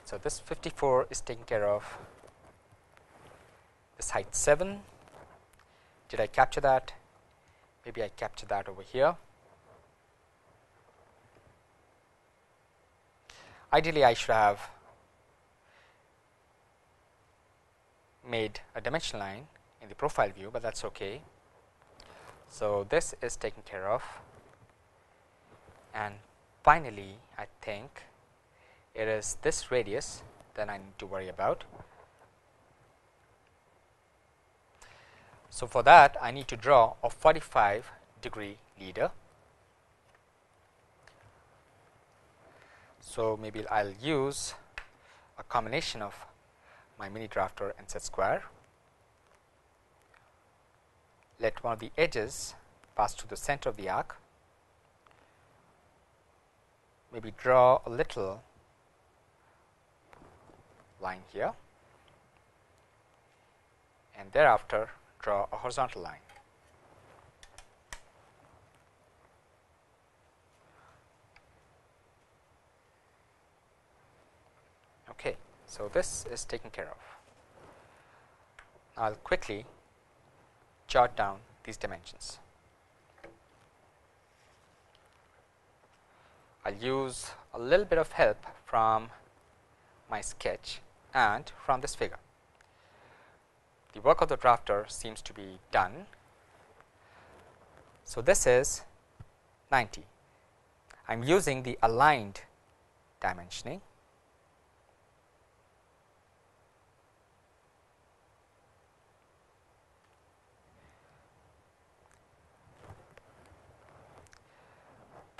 So, this 54 is taken care of this height 7. Did I capture that? Maybe I capture that over here. Ideally, I should have made a dimension line in the profile view, but that is okay. So, this is taken care of and finally, I think it is this radius that I need to worry about. So, for that I need to draw a 45 degree leader So, maybe I will use a combination of my mini drafter and set square. Let one of the edges pass to the center of the arc, maybe draw a little line here and thereafter draw a horizontal line. Okay, so this is taken care of. I will quickly jot down these dimensions. I will use a little bit of help from my sketch and from this figure. The work of the drafter seems to be done. So, this is 90. I am using the aligned dimensioning.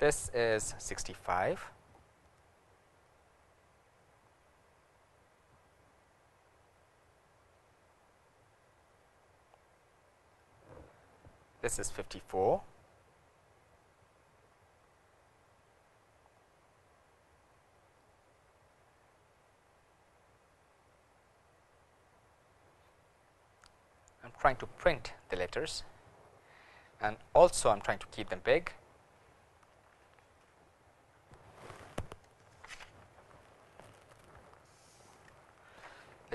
This is 65. This is 54. I am trying to print the letters and also I am trying to keep them big.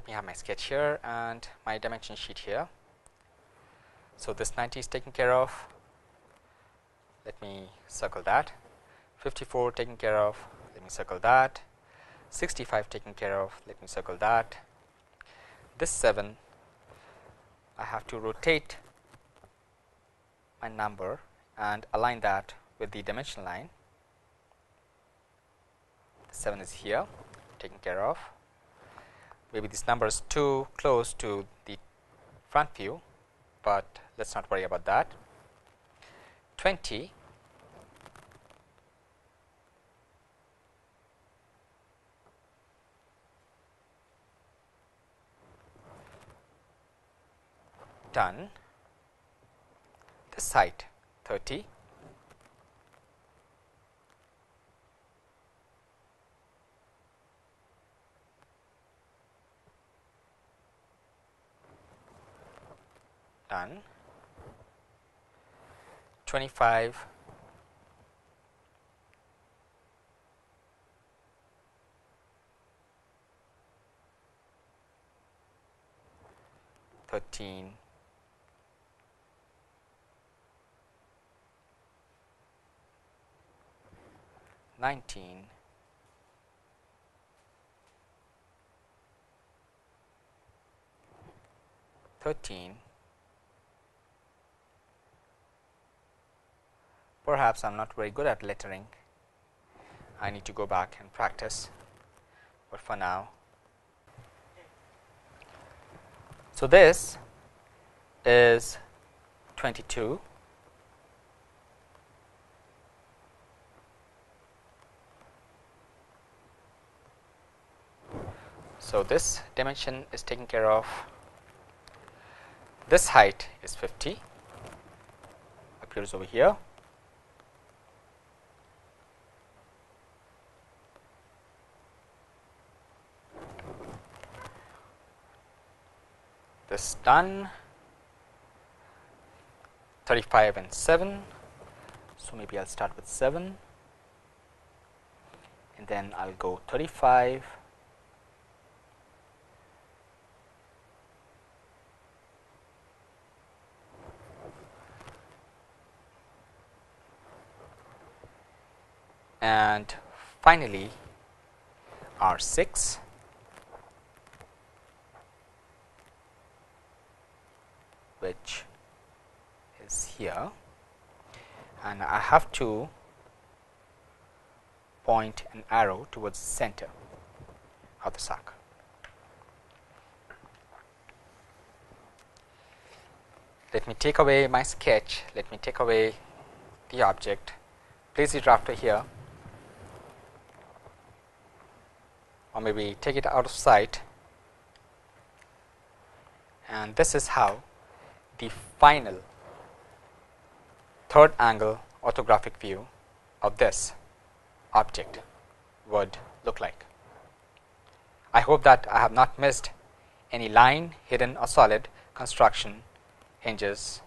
Let me have my sketch here and my dimension sheet here. So, this 90 is taken care of. Let me circle that. 54 taken care of. Let me circle that. 65 taken care of. Let me circle that. This 7, I have to rotate my number and align that with the dimension line. 7 is here taken care of. Maybe this number is too close to the front view, but let us not worry about that. 20 done. This side 30 done 25 13 19 13 perhaps I am not very good at lettering. I need to go back and practice, but for now. So, this is 22. So, this dimension is taken care of. This height is 50 appears over here done. 35 and 7. So maybe I'll start with 7 and then I'll go 35 and finally R6 which is here. And I have to point an arrow towards the center of the sock. Let me take away my sketch, let me take away the object, place the drafter here. Or maybe take it out of sight. And this is how the final third angle orthographic view of this object would look like. I hope that I have not missed any line, hidden or solid construction hinges